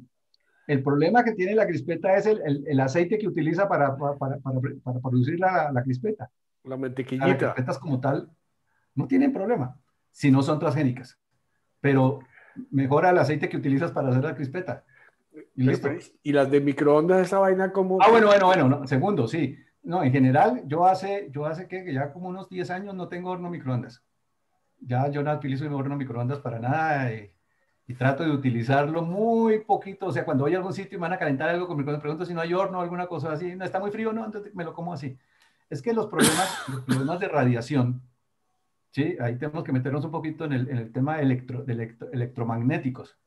El problema que tiene la crispeta es el, el, aceite que utiliza para, para, para, para producir la, la, crispeta. La mantequillita. Las crispetas como tal no tienen problema si no son transgénicas. Pero mejora el aceite que utilizas para hacer la crispeta. Y, listo. y las de microondas, esa vaina como... Ah, bueno, bueno, bueno, segundo, sí. No, en general, yo hace, yo hace que, ya como unos 10 años no tengo horno microondas. Ya yo no utilizo mi horno microondas para nada y, y, trato de utilizarlo muy poquito. O sea, cuando voy a algún sitio y me van a calentar algo con microondas, pregunto si no hay horno o alguna cosa así. No, está muy frío, no, entonces me lo como así. Es que los problemas, los problemas de radiación ¿sí? Ahí tenemos que meternos un poquito en el, en el tema electro, de electromagnéticos.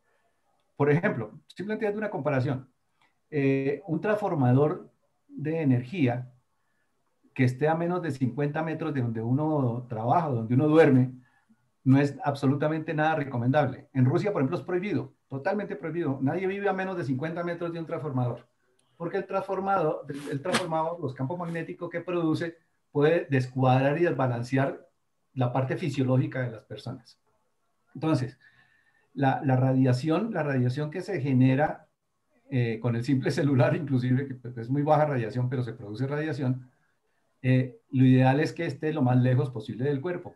Por ejemplo, simplemente de una comparación. Eh, un transformador de energía que esté a menos de 50 metros de donde uno trabaja, donde uno duerme, no es absolutamente nada recomendable. En Rusia, por ejemplo, es prohibido, totalmente prohibido. Nadie vive a menos de 50 metros de un transformador, porque el transformador, el transformador los campos magnéticos que produce, puede descuadrar y desbalancear la parte fisiológica de las personas. Entonces, la, radiación, la radiación que se genera eh, con el simple celular, inclusive, que pues, es muy baja radiación, pero se produce radiación, eh, lo ideal es que esté lo más lejos posible del cuerpo.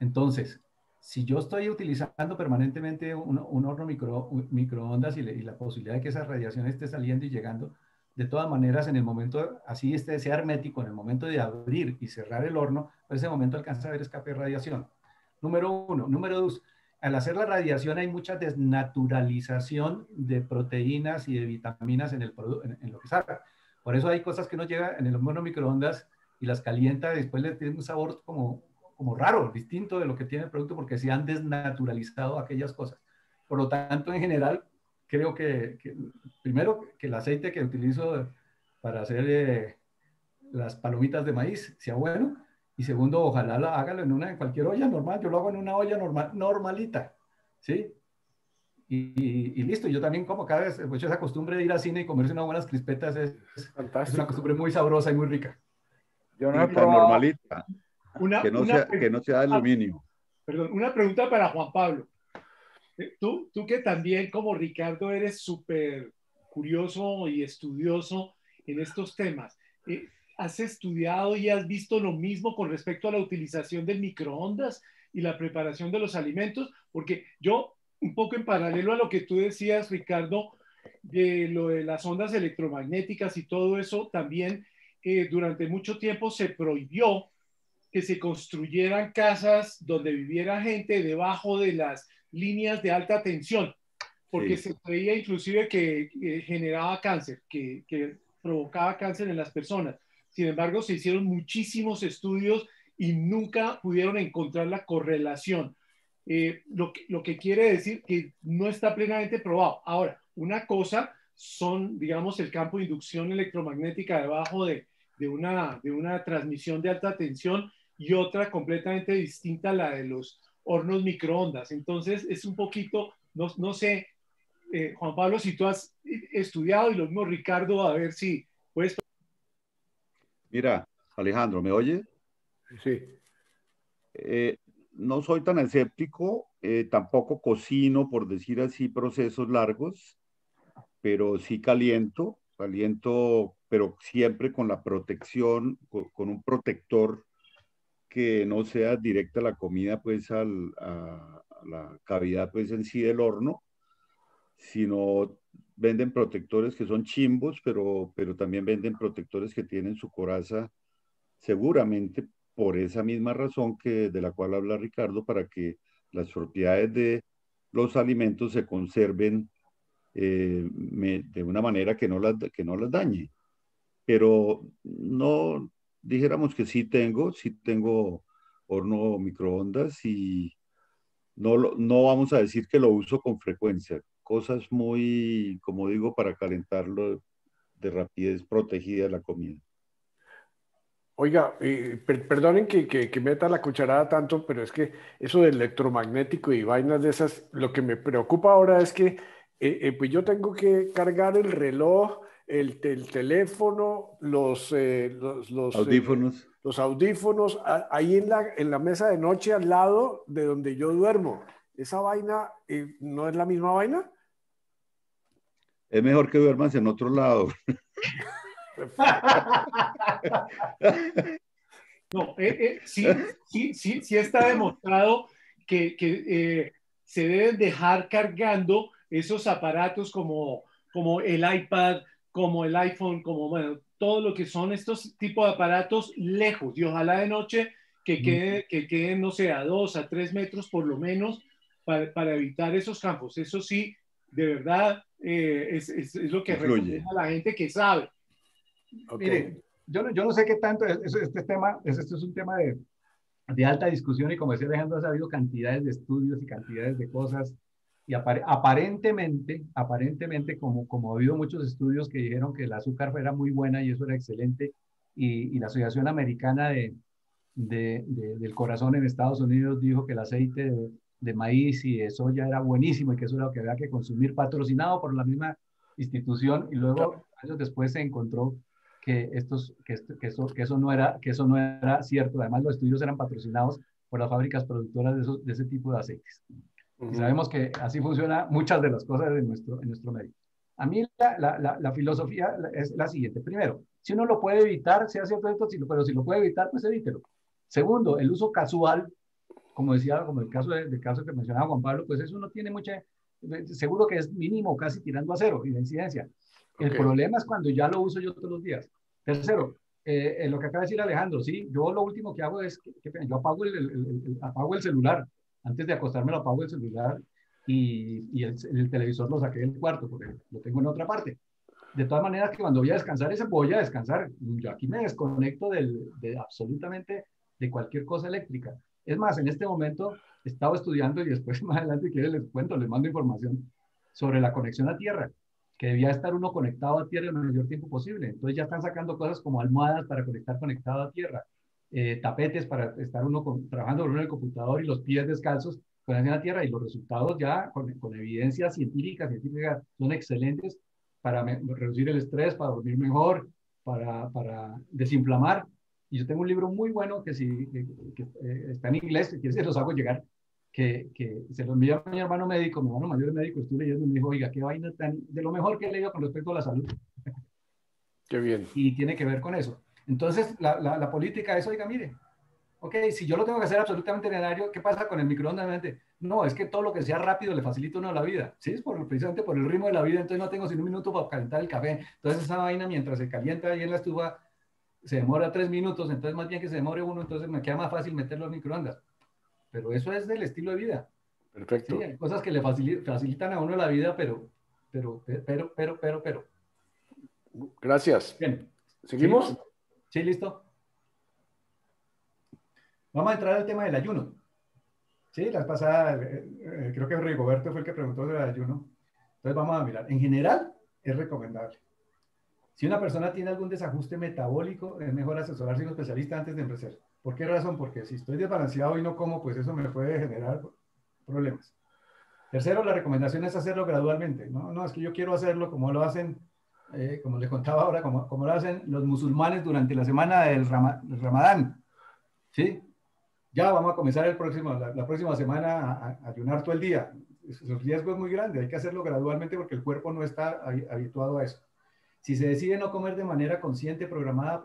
Entonces, si yo estoy utilizando permanentemente un, horno micro, microondas y, y, la posibilidad de que esa radiación esté saliendo y llegando, de todas maneras, en el momento, así este sea hermético, en el momento de abrir y cerrar el horno, en ese momento alcanza a ver escape de radiación. Número uno. Número dos, al hacer la radiación hay mucha desnaturalización de proteínas y de vitaminas en, el en, lo que salga. Por eso hay cosas que no llegan en el horno microondas y las calienta después le tiene un sabor como, como raro, distinto de lo que tiene el producto porque se han desnaturalizado aquellas cosas. Por lo tanto, en general, creo que, primero que el aceite que utilizo para hacer eh, las palomitas de maíz sea bueno y segundo ojalá la, hágalo en una en cualquier olla normal. Yo lo hago en una olla normal normalita sí y, listo yo también como cada vez pues esa costumbre de ir al cine y comerse unas buenas crispetas es, es una costumbre muy sabrosa y muy rica. Yo no he probado. normalita. Una, que no sea que no sea de aluminio. perdón una pregunta para Juan Pablo tú, tú que también como Ricardo eres súper curioso y estudioso en estos temas, eh, ¿has estudiado y has visto lo mismo con respecto a la utilización del microondas y la preparación de los alimentos? Porque yo, un poco en paralelo a lo que tú decías, Ricardo, de lo de las ondas electromagnéticas y todo eso, también eh, durante mucho tiempo se prohibió que se construyeran casas donde viviera gente debajo de las líneas de alta tensión, porque se creía inclusive que, generaba cáncer, que, provocaba cáncer en las personas. Sin embargo, se hicieron muchísimos estudios y nunca pudieron encontrar la correlación. Eh, lo, que, lo que quiere decir que no está plenamente probado. Ahora, una cosa son, digamos, el campo de inducción electromagnética debajo de, de, una, de una transmisión de alta tensión y otra completamente distinta la de los hornos microondas. Entonces, es un poquito, no, no sé, eh, Juan Pablo, si tú has estudiado y lo mismo Ricardo, a ver si puedes. Mira, Alejandro, ¿me oye? Sí. Eh, no soy tan escéptico, eh, tampoco cocino, por decir así, procesos largos, pero sí caliento, caliento, pero siempre con la protección, con un protector que no sea directa la comida pues al, a, la cavidad pues en sí del horno, sino venden protectores que son chimbos, pero, pero también venden protectores que tienen su coraza seguramente por esa misma razón que de la cual habla Ricardo, para que las propiedades de los alimentos se conserven eh, de una manera que no las, que no las dañe. pero no dijéramos que sí tengo, sí tengo horno microondas y no, no vamos a decir que lo uso con frecuencia. Cosas muy, como digo, para calentarlo de rapidez protegida la comida. Oiga, eh, perdonen que, que, meta la cucharada tanto, pero es que eso del electromagnético y vainas de esas, lo que me preocupa ahora es que eh, eh, pues yo tengo que cargar el reloj, el, teléfono, los, los, audífonos, los audífonos ahí en la, en la mesa de noche al lado de donde yo duermo. ¿Esa vaina no es la misma vaina? Es mejor que duermas en otro lado. No, eh, eh, sí, sí, sí, sí está demostrado que, que eh, se deben dejar cargando esos aparatos como, como el iPad, como el iPhone, como bueno, todo lo que son estos tipos de aparatos lejos y ojalá de noche que, quede, que queden, no sé, a dos, a tres metros por lo menos para, para evitar esos campos. Eso sí, de verdad, es, es, es, lo que recomienda la gente que sabe. Mire, yo no, yo no sé qué tanto, este tema, este es un tema de, de alta discusión y como decía Alejandro, ha habido cantidades de estudios y cantidades de cosas y aparentemente, aparentemente como, como ha habido muchos estudios que dijeron que el azúcar era muy buena y eso era excelente y, y la Asociación Americana de, de, del Corazón en Estados Unidos dijo que el aceite de, de, maíz y de soya era buenísimo y que eso era lo que había que consumir patrocinado por la misma institución y luego años después se encontró que, estos, que, que, eso, que, eso no era, que eso no era cierto. Además, los estudios eran patrocinados por las fábricas productoras de, de ese tipo de aceites. Y sabemos que así funciona muchas de las cosas en nuestro, en nuestro medio. A mí la, la, la, filosofía es la siguiente. Primero, si uno lo puede evitar, sea cierto esto, pero si lo puede evitar, pues evítelo. Segundo, el uso casual, como decía, como el caso, del caso que mencionaba Juan Pablo, pues eso no tiene mucha, seguro que es mínimo, casi tirando a cero, y la incidencia. El problema es cuando ya lo uso yo todos los días. Tercero, eh, lo que acaba de decir Alejandro, sí, yo lo último que hago es que, yo apago el, apago el celular. Antes de acostarme lo apago el celular y, y el, televisor lo saqué del cuarto porque lo tengo en otra parte. De todas maneras que cuando voy a descansar, ese voy a descansar. Yo aquí me desconecto del, de absolutamente de cualquier cosa eléctrica. Es más, en este momento he estado estudiando y después más adelante, quiero les cuento, les mando información sobre la conexión a tierra que debía estar uno conectado a tierra el mayor tiempo posible. Entonces ya están sacando cosas como almohadas para conectar conectado a tierra, eh, tapetes para estar uno trabajando en el computador y los pies descalzos con la tierra y los resultados ya con, con evidencia científica, científica son excelentes para reducir el estrés, para dormir mejor, para, para desinflamar. Y yo tengo un libro muy bueno que, si, que, eh, está en inglés, que se los hago llegar, que, que, se lo envió a mi hermano médico, mi hermano mayor médico, estuve leyendo y me dijo, oiga, qué vaina tan, de lo mejor que he leído con respecto a la salud. Qué bien. Y tiene que ver con eso. Entonces, la, la, política es, oiga, mire, ok, si yo lo tengo que hacer absolutamente necesario, ¿qué pasa con el microondas? No, es que todo lo que sea rápido le facilita uno la vida. Sí, es por, precisamente por el ritmo de la vida, entonces no tengo sino un minuto para calentar el café. Entonces, esa vaina, mientras se calienta ahí en la estufa, se demora tres minutos, entonces más bien que se demore uno, entonces me queda más fácil meterlo al microondas pero eso es del estilo de vida. Perfecto. hay cosas que le facilitan a uno la vida, pero, pero, pero, pero, pero, pero. Gracias. Bien. ¿Seguimos? Sí, listo. Vamos a entrar al tema del ayuno. Sí, la pasada, eh, eh, creo que Rigoberto fue el que preguntó sobre el ayuno. Entonces vamos a mirar. En general, es recomendable. Si una persona tiene algún desajuste metabólico, es mejor asesorarse a un especialista antes de empezar. ¿Por qué razón? Porque si estoy desbalanceado y no como, pues eso me puede generar problemas. Tercero, la recomendación es hacerlo gradualmente. No, no es que yo quiero hacerlo como lo hacen, eh, como les contaba ahora, como, como, lo hacen los musulmanes durante la semana del, Ramadán. ¿Sí? Ya vamos a comenzar el próximo, la, próxima semana a, ayunar todo el día. El riesgo es muy grande, hay que hacerlo gradualmente porque el cuerpo no está habituado a eso. Si se decide no comer de manera consciente, programada,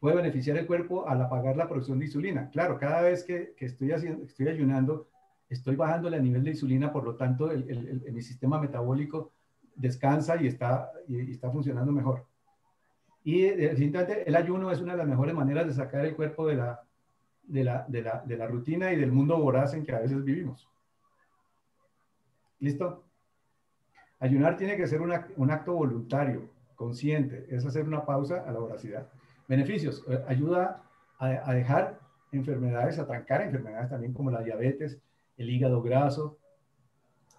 puede beneficiar el cuerpo al apagar la producción de insulina. Claro, cada vez que, estoy, haciendo, estoy ayunando, estoy bajando el nivel de insulina, por lo tanto, el, mi sistema metabólico descansa y está, y, está funcionando mejor. Y definitivamente el ayuno es una de las mejores maneras de sacar el cuerpo de la, de la, de la, de la rutina y del mundo voraz en que a veces vivimos. ¿Listo? Ayunar tiene que ser un acto voluntario consciente, es hacer una pausa a la voracidad. Beneficios, eh, ayuda a, dejar enfermedades, a trancar enfermedades también como la diabetes, el hígado graso,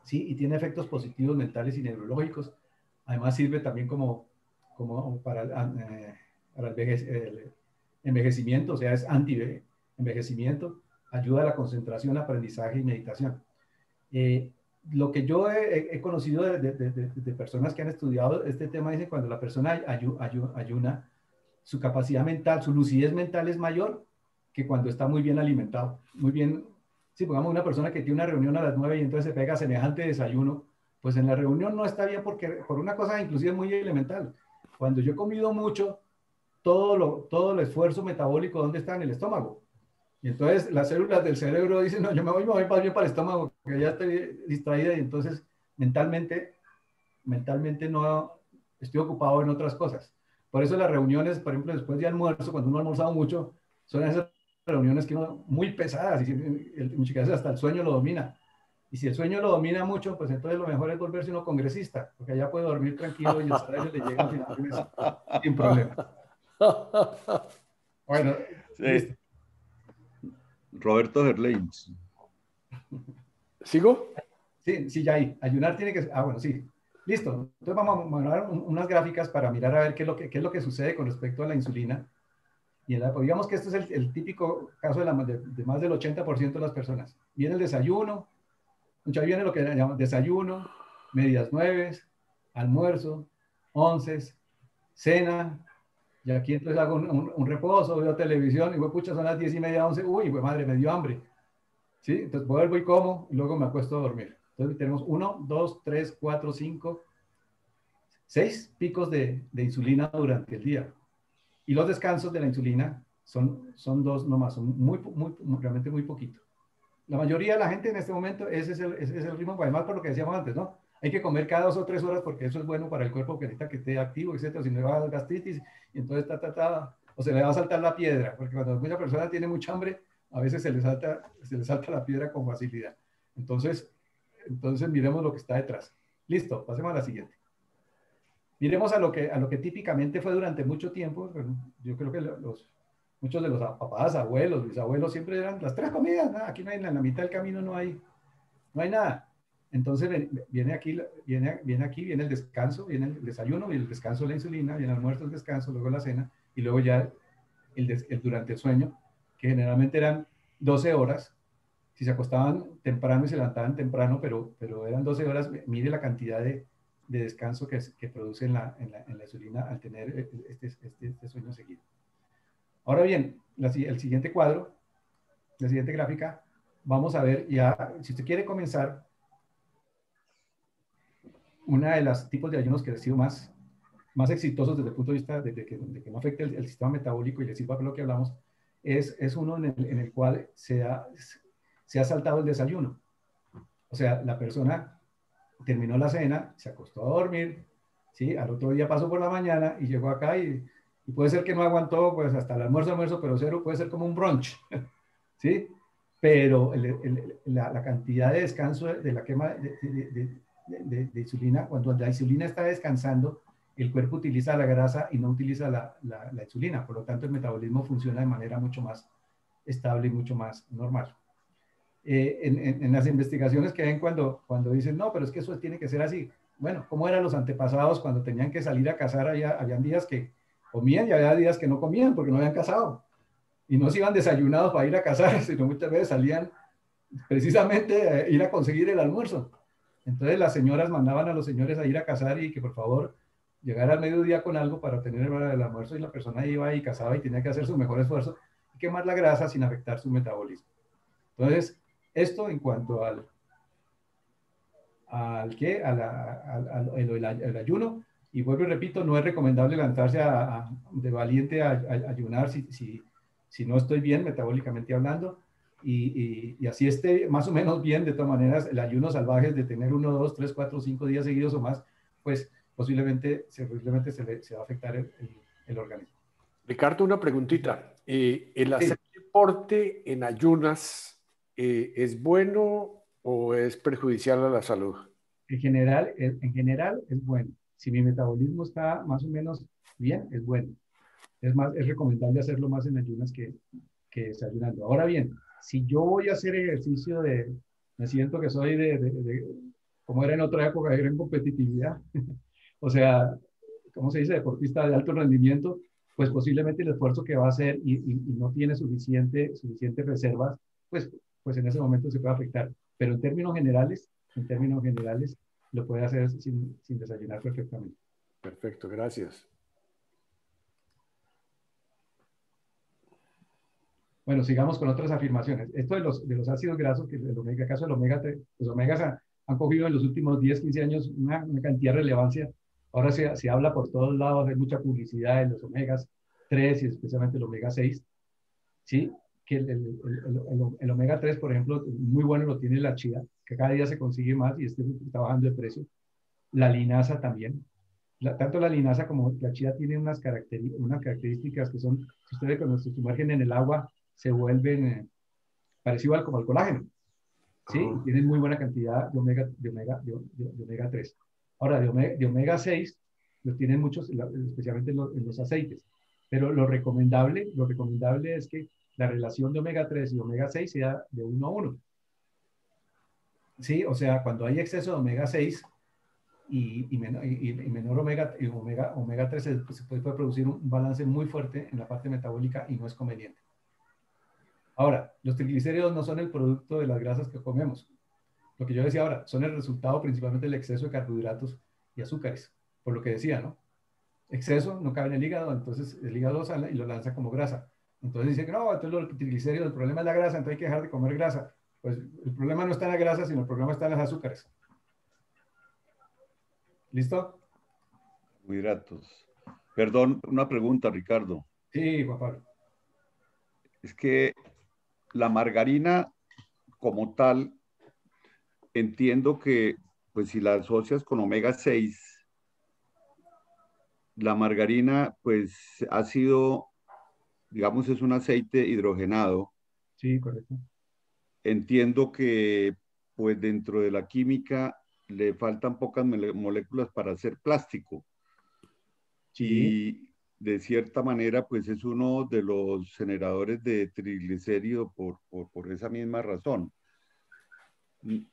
¿sí? Y tiene efectos positivos mentales y neurológicos. Además sirve también como, como para, eh, el, envejecimiento, o sea, es anti-envejecimiento, ayuda a la concentración, aprendizaje y meditación. Eh, lo que yo he, conocido de, personas que han estudiado este tema, dicen cuando la persona ayuna, su capacidad mental, su lucidez mental es mayor que cuando está muy bien alimentado, muy bien. Si pongamos una persona que tiene una reunión a las 9 y entonces se pega semejante desayuno, pues en la reunión no está bien porque por una cosa inclusive muy elemental. Cuando yo he comido mucho, todo, lo, todo el esfuerzo metabólico, ¿dónde está? En el estómago. Y entonces las células del cerebro dicen, no, yo me voy, me voy más bien para el estómago, porque ya estoy distraída y entonces mentalmente, mentalmente no estoy ocupado en otras cosas. Por eso las reuniones, por ejemplo, después de almuerzo, cuando uno ha almorzado mucho, son esas reuniones que uno, muy pesadas y muchas veces hasta el sueño lo domina. Y si el sueño lo domina mucho, pues entonces lo mejor es volverse uno congresista, porque allá puede dormir tranquilo y el salario le llega al final sin problema. Bueno, sí. Roberto Gerleins. ¿Sigo? Sí, sí, ya ahí. Ayunar tiene que... Ah, bueno, sí. Listo. Entonces vamos a mandar unas gráficas para mirar a ver qué es lo que, qué es lo que sucede con respecto a la insulina. Digamos que este es el, típico caso de, más del 80% de las personas. Viene el desayuno, ya viene lo que llaman desayuno, medias nueves, almuerzo, onces, cena, y aquí entonces hago un, reposo, veo televisión y voy, pucha, son las 10 y media, 11, uy, madre, me dio hambre. ¿Sí? Entonces vuelvo y como y luego me acuesto a dormir. Entonces tenemos 1, 2, 3, 4, 5, 6 picos de, insulina durante el día. Y los descansos de la insulina son, son dos nomás, son muy, muy, realmente muy poquito. La mayoría de la gente en este momento, es el, ese es el ritmo, además por lo que decíamos antes, ¿no? Hay que comer cada dos o tres horas porque eso es bueno para el cuerpo que necesita que esté activo, etcétera. Si no va a dar gastritis, entonces ta, ta, ta, o se le va a saltar la piedra, porque cuando mucha persona tiene mucha hambre, a veces se le salta, se le salta la piedra con facilidad. Entonces, entonces miremos lo que está detrás. Listo, pasemos a la siguiente. Miremos a lo que, a lo que típicamente fue durante mucho tiempo. yo creo que los, muchos de los papás, abuelos, bisabuelos siempre eran las tres comidas. aquí no hay, en la mitad del camino no hay, no hay nada. Entonces viene aquí, viene, viene aquí, viene el descanso, viene el desayuno, viene el descanso de la insulina, viene el almuerzo, el descanso, luego la cena y luego ya el, durante el sueño, que generalmente eran 12 horas. Si se acostaban temprano y se levantaban temprano, pero, pero eran 12 horas, mire la cantidad de, de descanso que, que produce en la, en, la, en la, insulina al tener e, e, este, este, este sueño seguido. Ahora bien, el siguiente cuadro, la siguiente gráfica, vamos a ver ya, si usted quiere comenzar una de los tipos de ayunos que ha sido más, más exitosos desde el punto de vista de, que, que, no afecte el, sistema metabólico y le sirva para lo que hablamos, es, es uno en el, en el, cual se ha, se ha saltado el desayuno. O sea, la persona terminó la cena, se acostó a dormir, ¿sí? Al otro día pasó por la mañana y llegó acá y, puede ser que no aguantó pues hasta el almuerzo, almuerzo, pero cero puede ser como un brunch, ¿sí? Pero la, la, cantidad de descanso de la quema de, de, insulina, cuando la insulina está descansando, el cuerpo utiliza la grasa y no utiliza la, la, insulina. Por lo tanto, el metabolismo funciona de manera mucho más estable y mucho más normal. Eh, en, en, las investigaciones que ven cuando, cuando dicen, no, pero es que eso tiene que ser así. Bueno, ¿cómo eran los antepasados cuando tenían que salir a cazar? Había, habían días que comían y había días que no comían porque no habían cazado. Y no se iban desayunados para ir a cazar, sino muchas veces salían precisamente a ir a conseguir el almuerzo. Entonces las señoras mandaban a los señores a ir a cazar y que por favor llegara al mediodía con algo para obtener el almuerzo y la persona iba y cazaba y tenía que hacer su mejor esfuerzo y quemar la grasa sin afectar su metabolismo. Entonces, esto en cuanto al, al, ¿qué? Al, al, ayuno. Y vuelvo y repito, no es recomendable lanzarse de valiente a, ayunar si, si, si no estoy bien metabólicamente hablando y, así esté más o menos bien, de todas maneras, el ayuno salvaje de tener uno, dos, tres, cuatro, cinco días seguidos o más, pues posiblemente, posiblemente se, le, se va a afectar el, el, organismo. Ricardo, una preguntita. Eh, ¿El hacer deporte en ayunas eh, es bueno o es perjudicial a la salud? En general, en general es bueno. Si mi metabolismo está más o menos bien, es bueno. Es, más, es recomendable hacerlo más en ayunas que, que desayunando. Ahora bien, si yo voy a hacer ejercicio de, me siento que soy de, de, como era en otra época, de gran competitividad, o sea, ¿cómo se dice? Deportista de alto rendimiento, pues posiblemente el esfuerzo que va a hacer y, y, no tiene suficiente, suficiente reservas, pues, pues en ese momento se puede afectar. Pero en términos generales, en términos generales, lo puede hacer sin, sin desayunar perfectamente. Perfecto, gracias. Bueno, sigamos con otras afirmaciones. Esto de los, de los ácidos grasos, que el omega, caso del omega 3, los omegas han, cogido en los últimos 10, 15 años una, una cantidad de relevancia. Ahora se, se, habla por todos lados, hay mucha publicidad en los omegas 3 y especialmente el omega 6. ¿Sí? Que el, el, el, omega 3, por ejemplo, muy bueno lo tiene la chía, que cada día se consigue más y este está bajando de precio. La linaza también. tanto la linaza como la chía tienen unas, unas características que son, si ustedes cuando se sumergen en el agua, se vuelven eh, parecido al, como al colágeno. ¿sí? tienen muy buena cantidad de omega, de omega, de, omega 3. Ahora, de omega, de omega 6 los tienen muchos, especialmente en los, aceites. Pero lo recomendable, lo recomendable es que la relación de omega 3 y omega 6 sea de 1 a 1. ¿Sí? O sea, cuando hay exceso de omega 6 y, y, menor, y, menor, omega, omega, omega 3, se puede producir un balance muy fuerte en la parte metabólica y no es conveniente. Ahora, los triglicéridos no son el producto de las grasas que comemos. Lo que yo decía ahora, son el resultado principalmente del exceso de carbohidratos y azúcares, por lo que decía, ¿no? Exceso no cabe en el hígado, entonces el hígado lo sale y lo lanza como grasa. Entonces dice que no, entonces los triglicéridos, el problema es la grasa, entonces hay que dejar de comer grasa. Pues el problema no está en la grasa, sino el problema está en los azúcares. ¿Listo? Carbohidratos. Perdón, una pregunta, Ricardo. Sí, Juan Pablo. Es que la margarina como tal, entiendo que pues si la asocias con omega 6, la margarina pues ha sido, digamos, es un aceite hidrogenado. Sí, correcto. Entiendo que pues dentro de la química le faltan pocas moléculas para hacer plástico. Sí de cierta manera, pues es uno de los generadores de triglicérido por, por, esa misma razón.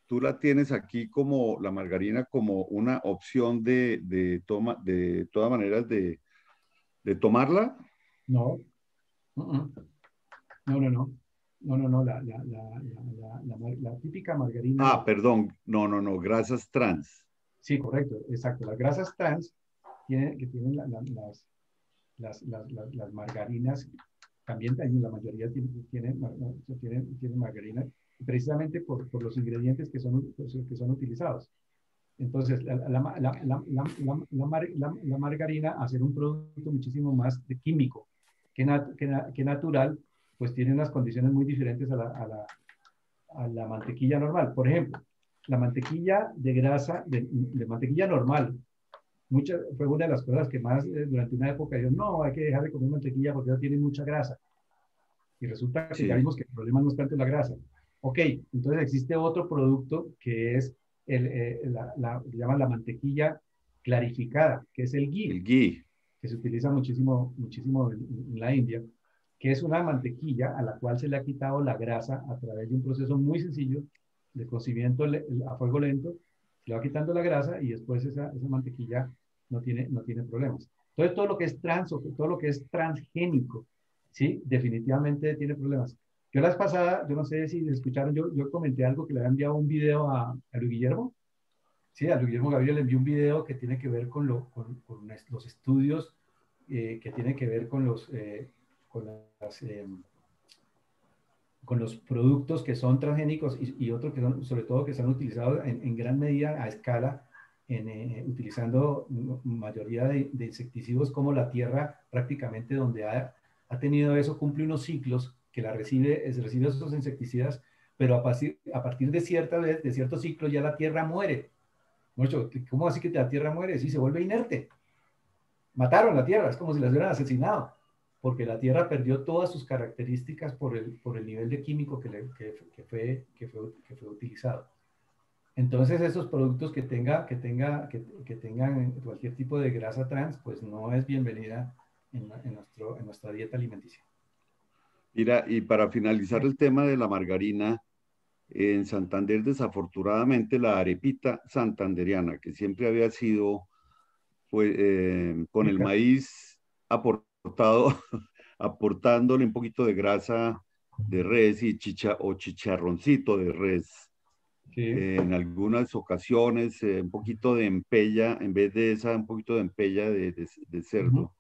¿Tú la tienes aquí como la margarina como una opción de, de, toma, de todas maneras de, de tomarla? No. No, no, no. No, no, no, la, la, la, la, típica margarina. Ah, perdón, no, no, no, grasas trans. Sí, correcto, exacto. Las grasas trans tienen, que tienen las, las, las, las, margarinas, también la mayoría tienen, tienen, tienen, margarina, precisamente por, por, los ingredientes que son, que son utilizados. Entonces, la, la, la, margarina, hacer un producto muchísimo más de químico que, que, natural, pues tiene unas condiciones muy diferentes a la, a la, a la mantequilla normal. Por ejemplo, la mantequilla de grasa, de, de mantequilla normal, mucha, fue una de las cosas que más eh, durante una época yo, no, hay que dejar de comer mantequilla porque ya tiene mucha grasa. Y resulta que ya vimos que el problema no es tanto la grasa. Ok, entonces existe otro producto que es, el, eh, la, la, llaman la mantequilla clarificada, que es el ghee. El ghee. Se utiliza muchísimo, muchísimo en, la India, que es una mantequilla a la cual se le ha quitado la grasa a través de un proceso muy sencillo de cocimiento a fuego lento le va quitando la grasa y después esa, mantequilla no tiene, no tiene problemas. Entonces, todo lo que es trans todo lo que es transgénico, ¿sí? Definitivamente tiene problemas. Yo la vez pasada, yo no sé si escucharon, yo, yo comenté algo que le había enviado un video a, a Luis Guillermo. Sí, a Luis Guillermo Gabriel le envió un video que tiene que ver con, lo, con, con los estudios eh, que tiene que ver con los, eh, con las, eh, con los productos que son transgénicos y, otros que son, sobre todo, que se han utilizado en, gran medida a escala, en, eh, utilizando mayoría de, insecticidas como la tierra, prácticamente donde ha, ha, tenido eso, cumple unos ciclos que la recibe, recibe esos insecticidas, pero a partir, a partir de, cierta de cierto ciclo ya la tierra muere. Mucho, ¿Cómo así que la tierra muere? Sí, se vuelve inerte. Mataron la tierra, es como si las hubieran asesinado porque la Tierra perdió todas sus características por el, por el nivel de químico que, que, fue, que, fue, que fue utilizado. Entonces esos productos que, tenga, que, tenga, que, que tengan cualquier tipo de grasa trans, pues no es bienvenida en, en, nuestro, en nuestra dieta alimenticia. Mira, y para finalizar el tema de la margarina, en Santander desafortunadamente la arepita santanderiana, que siempre había sido pues, eh, con el maíz aportado, aportándole un poquito de grasa de res y chicha o chicharroncito de res. en algunas ocasiones eh, un poquito de empella, en vez de esa, un poquito de empella de, de, cerdo.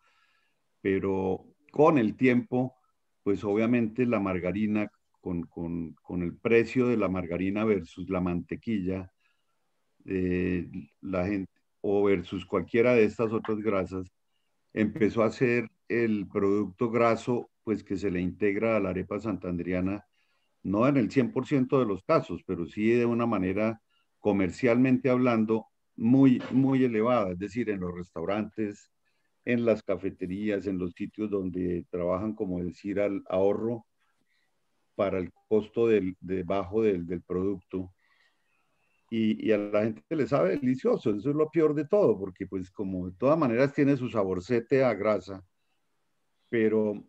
Pero con el tiempo, pues obviamente la margarina, con, con, con el precio de la margarina versus la mantequilla, eh, la gente, o versus cualquiera de estas otras grasas, empezó a ser el producto graso, pues que se le integra a la arepa santandriana, no en el 100% de los casos, pero sí de una manera comercialmente hablando muy, muy elevada, es decir, en los restaurantes, en las cafeterías, en los sitios donde trabajan, como decir, al ahorro para el costo del, de bajo del, del producto. Y, y, a la gente le sabe delicioso, eso es lo peor de todo, porque pues como de todas maneras tiene su saborcete a grasa, pero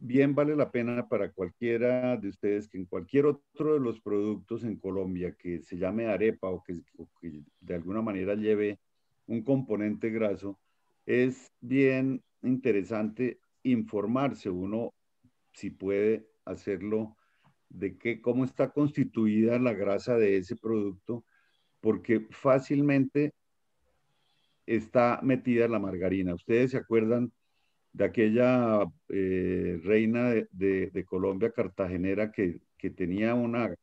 bien vale la pena para cualquiera de ustedes que en cualquier otro de los productos en Colombia que se llame arepa o que, o que de alguna manera lleve un componente graso, es bien interesante informarse uno, si puede hacerlo, de qué, cómo está constituida la grasa de ese producto, porque fácilmente está metida la margarina. Ustedes se acuerdan de aquella eh, reina de, de, Colombia, cartagenera, que, que tenía una,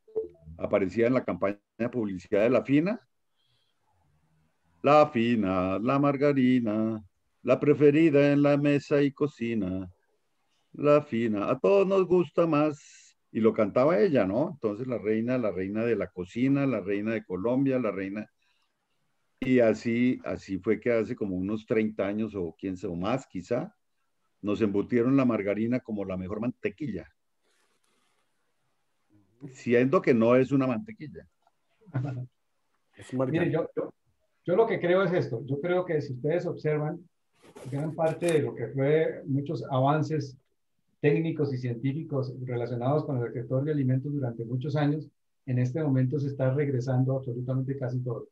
aparecía en la campaña de publicidad de la fina. La fina, la margarina, la preferida en la mesa y cocina, la fina, a todos nos gusta más. Y lo cantaba ella, ¿no? Entonces la reina, la reina de la cocina, la reina de Colombia, la reina... Y así, así fue que hace como unos 30 años o quién sabe, o más quizá, nos embutieron la margarina como la mejor mantequilla. Siendo que no es una mantequilla. Es Mire, yo, yo, yo lo que creo es esto. Yo creo que si ustedes observan, gran parte de lo que fue muchos avances técnicos y científicos relacionados con el sector de alimentos durante muchos años, en este momento se está regresando absolutamente casi todo.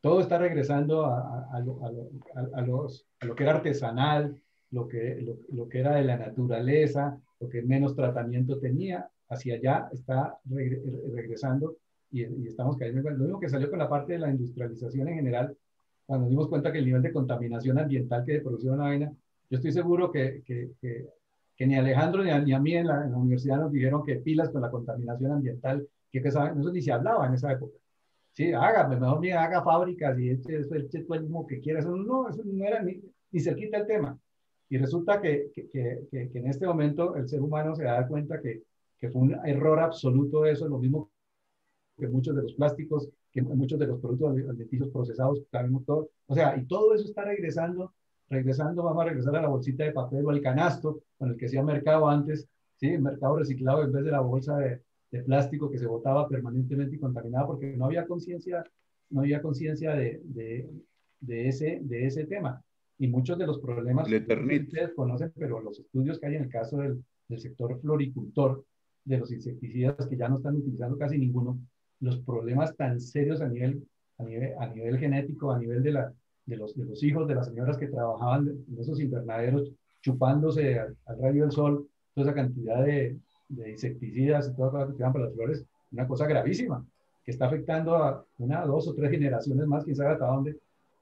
Todo está regresando a, a, lo, a, los, a lo que era artesanal, lo que, lo, que era de la naturaleza, lo que menos tratamiento tenía, hacia allá está regresando y, y, estamos cayendo. Lo mismo que salió con la parte de la industrialización en general, cuando nos dimos cuenta que el nivel de contaminación ambiental que producía una vaina, yo estoy seguro que, que, que, ni Alejandro ni a, ni a mí en la, en la, universidad nos dijeron que pilas con la contaminación ambiental, que, que saben, eso ni se hablaba en esa época. Sí, haga, mejor ni haga fábricas y eche todo el mismo que quiera. Eso no, eso no era ni, ni cerquita el tema. Y resulta que, que, que, que, en este momento el ser humano se da cuenta que, que fue un error absoluto eso, lo mismo que muchos de los plásticos que muchos de los productos alimenticios procesados, sabemos todo, o sea, y todo eso está regresando, regresando, vamos a regresar a la bolsita de papel o al canasto con el que hacía mercado antes, ¿sí? mercado reciclado en vez de la bolsa de, de plástico que se botaba permanentemente y contaminada porque no había conciencia, no había conciencia de, de, de, ese, de ese tema. Y muchos de los problemas que ustedes conocen, pero los estudios que hay en el caso del, del sector floricultor, de los insecticidas que ya no están utilizando casi ninguno, los problemas tan serios a nivel, a nivel, a nivel genético, a nivel de, la, de, los, de los hijos de las señoras que trabajaban en esos invernaderos, chupándose al, rayo del sol toda esa cantidad de, de insecticidas y todas las que quedan para las flores, una cosa gravísima, que está afectando a una, dos o tres generaciones más, quién sabe hasta dónde.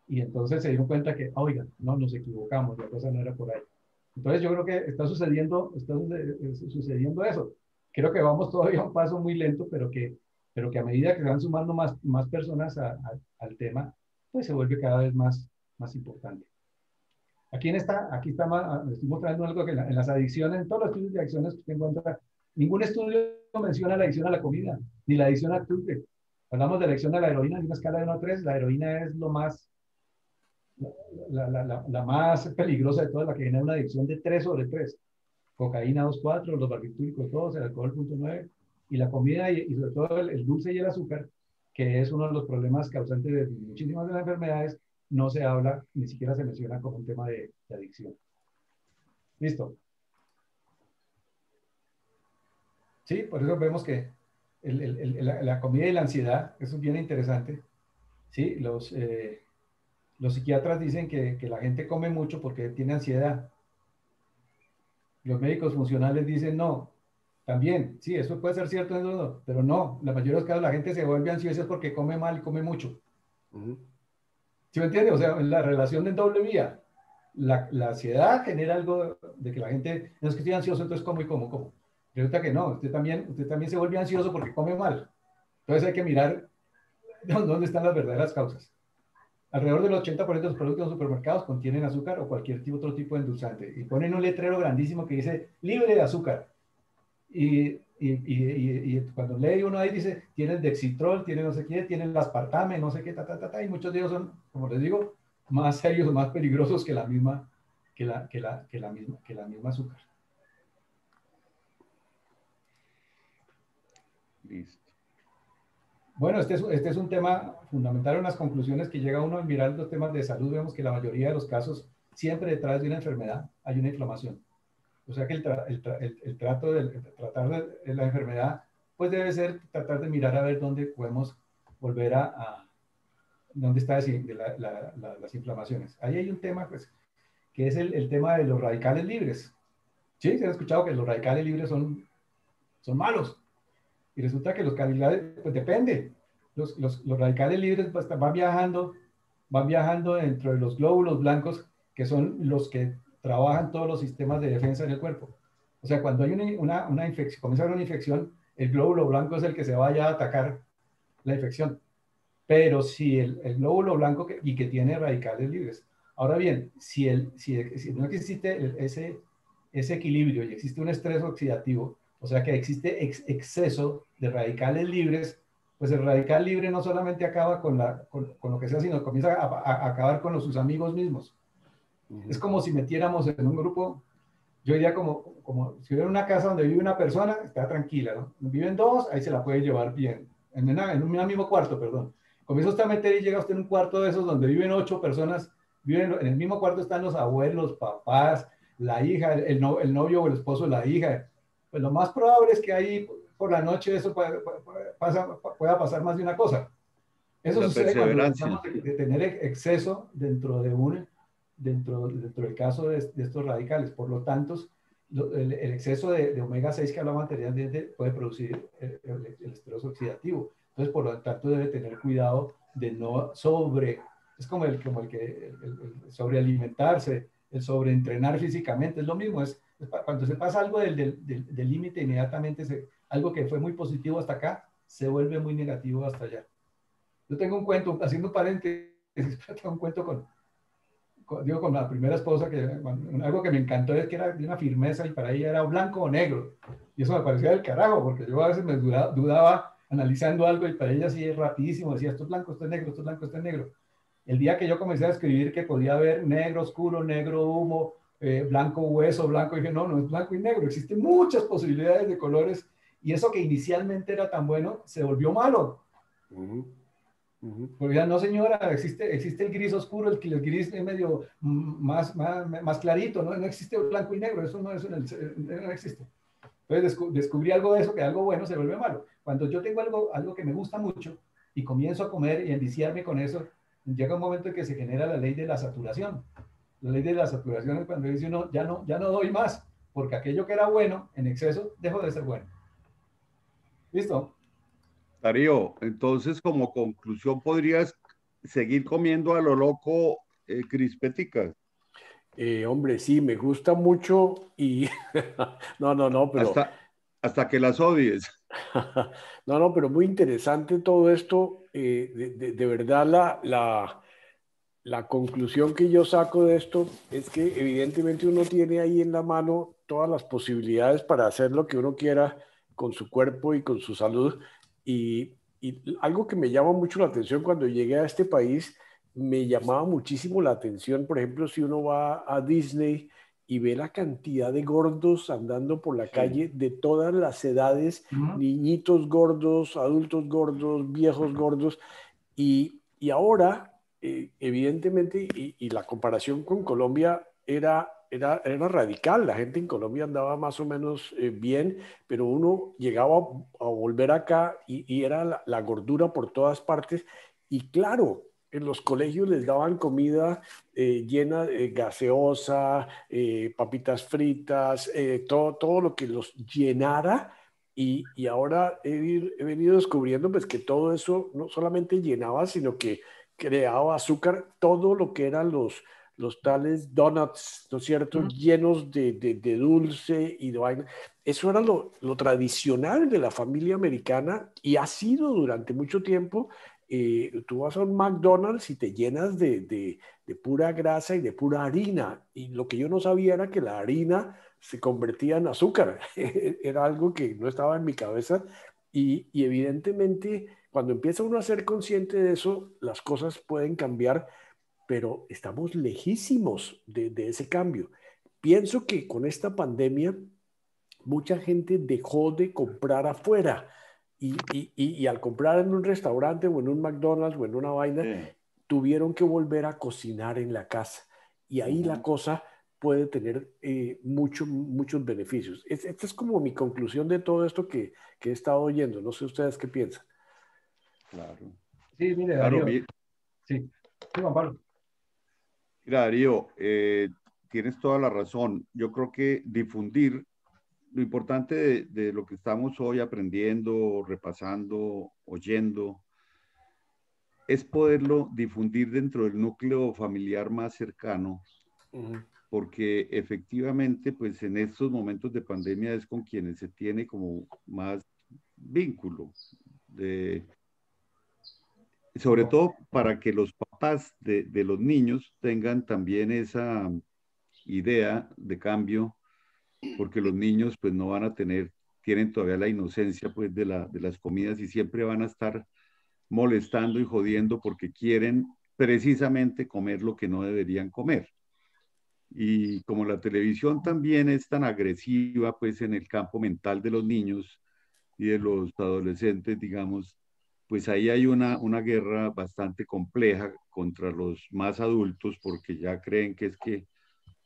Y entonces se dieron cuenta que, ah, oiga, no, nos equivocamos, la cosa no era por ahí. Entonces yo creo que está sucediendo, está sucediendo eso. Creo que vamos todavía a un paso muy lento, pero que pero que a medida que se van sumando más, más personas al tema, pues se vuelve cada vez más, más importante. Aquí, en esta, aquí está más, estoy mostrando algo que en, las adicciones, en todos los estudios de adicciones que usted encuentra, ningún estudio menciona la adicción a la comida, ni la adicción al azúcar. Hablamos de la adicción a la heroína en una escala de 1 a 3, la heroína es lo más, la, la, la, la, más peligrosa de todas, la que genera una adicción de 3 sobre 3. Cocaína 2.4, los barbitúricos todos, el alcohol 0.9, y la comida y, sobre todo el, dulce y el azúcar, que es uno de los problemas causantes de muchísimas de las enfermedades, no se habla, ni siquiera se menciona como un tema de, adicción. Listo. Sí, por eso vemos que la, comida y la ansiedad, eso es bien interesante. Sí, los, eh, los psiquiatras dicen que, que, la gente come mucho porque tiene ansiedad. Los médicos funcionales dicen no. También, sí, eso puede ser cierto, pero no. La mayoría de los casos la gente se vuelve ansiosa porque come mal y come mucho. ¿Sí me entiende? O sea, la relación de doble vía. La, la, ansiedad genera algo de que la gente, no es que estoy ansioso, entonces como y como, como. Resulta que no, usted también, usted también se vuelve ansioso porque come mal. Entonces hay que mirar dónde están las verdaderas causas. Alrededor del 80% de los productos en los supermercados contienen azúcar o cualquier tipo, otro tipo de endulzante. Y ponen un letrero grandísimo que dice libre de azúcar. Y, y, y, y cuando lee uno ahí dice, tienen Dexitrol, tienen no sé qué, tienen aspartame, no sé qué, ta, ta, ta, ta, y muchos de ellos son, como les digo, más serios más peligrosos que la misma, que la, que la, que la misma, que la misma azúcar. Listo. Bueno, este es, este es un tema fundamental, unas conclusiones que llega uno al mirar los temas de salud, vemos que la mayoría de los casos, siempre detrás de una enfermedad hay una inflamación. O sea que el, el, el, trato de tratar de, la enfermedad, pues debe ser tratar de mirar a ver dónde podemos volver a, dónde están las inflamaciones. Ahí hay un tema, pues, que es el, tema de los radicales libres. Sí, se ha escuchado que los radicales libres son, son malos. Y resulta que los radicales, pues depende. Los, los, los radicales libres pues, van viajando, van viajando dentro de los glóbulos blancos, que son los que trabajan todos los sistemas de defensa en el cuerpo. O sea, cuando hay una, una, infección, comienza a una infección, el glóbulo blanco es el que se vaya a atacar la infección. Pero si el, glóbulo blanco y que tiene radicales libres. Ahora bien, si, el, si, no existe ese, ese equilibrio y existe un estrés oxidativo, o sea que existe exceso de radicales libres, pues el radical libre no solamente acaba con, la, con, lo que sea, sino comienza a, acabar con los, sus amigos mismos. Es como si metiéramos en un grupo, yo diría como, como si hubiera una casa donde vive una persona, está tranquila, ¿no? Viven dos, ahí se la puede llevar bien, en, en un mismo cuarto, perdón. Comienza usted a meter y llega usted en un cuarto de esos donde viven ocho personas, viven en el mismo cuarto están los abuelos, papás, la hija, el, el novio o el esposo de la hija, pues lo más probable es que ahí por la noche eso pueda, pueda pasar más de una cosa. Eso sucede cuando de tener exceso dentro de un dentro, dentro del caso de, estos radicales. Por lo tanto, el, exceso de, omega 6 que hablaba anteriormente puede producir el, el, estrés oxidativo. Entonces, por lo tanto, debe tener cuidado de no sobre, es como el, como el que, el, sobrealimentarse, el sobreentrenar físicamente, es lo mismo, es cuando se pasa algo del límite, inmediatamente se, algo que fue muy positivo hasta acá, se vuelve muy negativo hasta allá. Yo tengo un cuento, haciendo paréntesis, un cuento con, digo, con la primera esposa, que algo que me encantó es que era de una firmeza y para ella era blanco o negro. Y eso me parecía del carajo, porque yo a veces me dudaba, dudaba analizando algo y para ella sí es rapidísimo, decía, esto es blanco, esto es negro, esto es blanco, esto es negro. El día que yo comencé a escribir que podía haber negro oscuro, negro humo, eh, blanco hueso, blanco. dije, no, no es blanco y negro, existen muchas posibilidades de colores y eso que inicialmente era tan bueno se volvió malo. Porque ya no, señora, existe, existe el gris oscuro, el, gris medio más, más, más clarito, ¿no? no existe blanco y negro, eso no, eso no, existe. Entonces descubrí algo de eso, que algo bueno se vuelve malo. Cuando yo tengo algo, algo que me gusta mucho y comienzo a comer y a enviciarme con eso, llega un momento en que se genera la ley de la saturación. La ley de la saturación es cuando dice uno, ya no, ya no doy más, porque aquello que era bueno en exceso dejó de ser bueno. ¿Listo? Darío, entonces como conclusión podrías seguir comiendo a lo loco eh, crispeticas. Eh, hombre, sí, me gusta mucho y no, no, no, pero... Hasta, hasta que las odies. no, no, pero muy interesante todo esto. Eh, de, de, verdad, la, la, la conclusión que yo saco de esto es que evidentemente uno tiene ahí en la mano todas las posibilidades para hacer lo que uno quiera con su cuerpo y con su salud. Y, algo que me llama mucho la atención cuando llegué a este país, me llamaba muchísimo la atención, por ejemplo, si uno va a Disney y ve la cantidad de gordos andando por la calle de todas las edades, niñitos gordos, adultos gordos, viejos gordos, y, ahora, eh, evidentemente, y, la comparación con Colombia era, era, era, radical, la gente en Colombia andaba más o menos eh, bien, pero uno llegaba a, volver acá y, era la, gordura por todas partes, y claro, en los colegios les daban comida eh, llena de gaseosa, eh, papitas fritas, todo, todo lo que los llenara. Y, y ahora he, he, venido descubriendo pues, que todo eso no solamente llenaba, sino que creaba azúcar, todo lo que eran los, los tales donuts, ¿no es cierto?, llenos de, de, de, dulce y de vaina. Eso era lo, lo tradicional de la familia americana y ha sido durante mucho tiempo eh, tú vas a un McDonald's y te llenas de, de, de, pura grasa y de pura harina. Y lo que yo no sabía era que la harina se convertía en azúcar. era algo que no estaba en mi cabeza. Y, y, evidentemente, cuando empieza uno a ser consciente de eso, las cosas pueden cambiar, pero estamos lejísimos de, de ese cambio. Pienso que con esta pandemia, mucha gente dejó de comprar afuera y, y, y, al comprar en un restaurante o en un McDonald's o en una vaina, tuvieron que volver a cocinar en la casa. Y ahí la cosa puede tener eh, mucho, muchos beneficios. esta es como mi conclusión de todo esto que, que, he estado oyendo. No sé ustedes qué piensan. Claro. Sí, mire, Darío. Sí. sí, Juan Pablo. Mira, Darío, eh, tienes toda la razón. Yo creo que difundir lo importante de, lo que estamos hoy aprendiendo, repasando, oyendo, es poderlo difundir dentro del núcleo familiar más cercano, porque efectivamente, pues en estos momentos de pandemia es con quienes se tiene como más vínculo, de, sobre todo para que los papás de, de los niños tengan también esa idea de cambio porque los niños pues no van a tener, tienen todavía la inocencia pues de, la, de las comidas y siempre van a estar molestando y jodiendo porque quieren precisamente comer lo que no deberían comer. Y como la televisión también es tan agresiva pues en el campo mental de los niños y de los adolescentes, digamos, pues ahí hay una, una guerra bastante compleja contra los más adultos porque ya creen que es que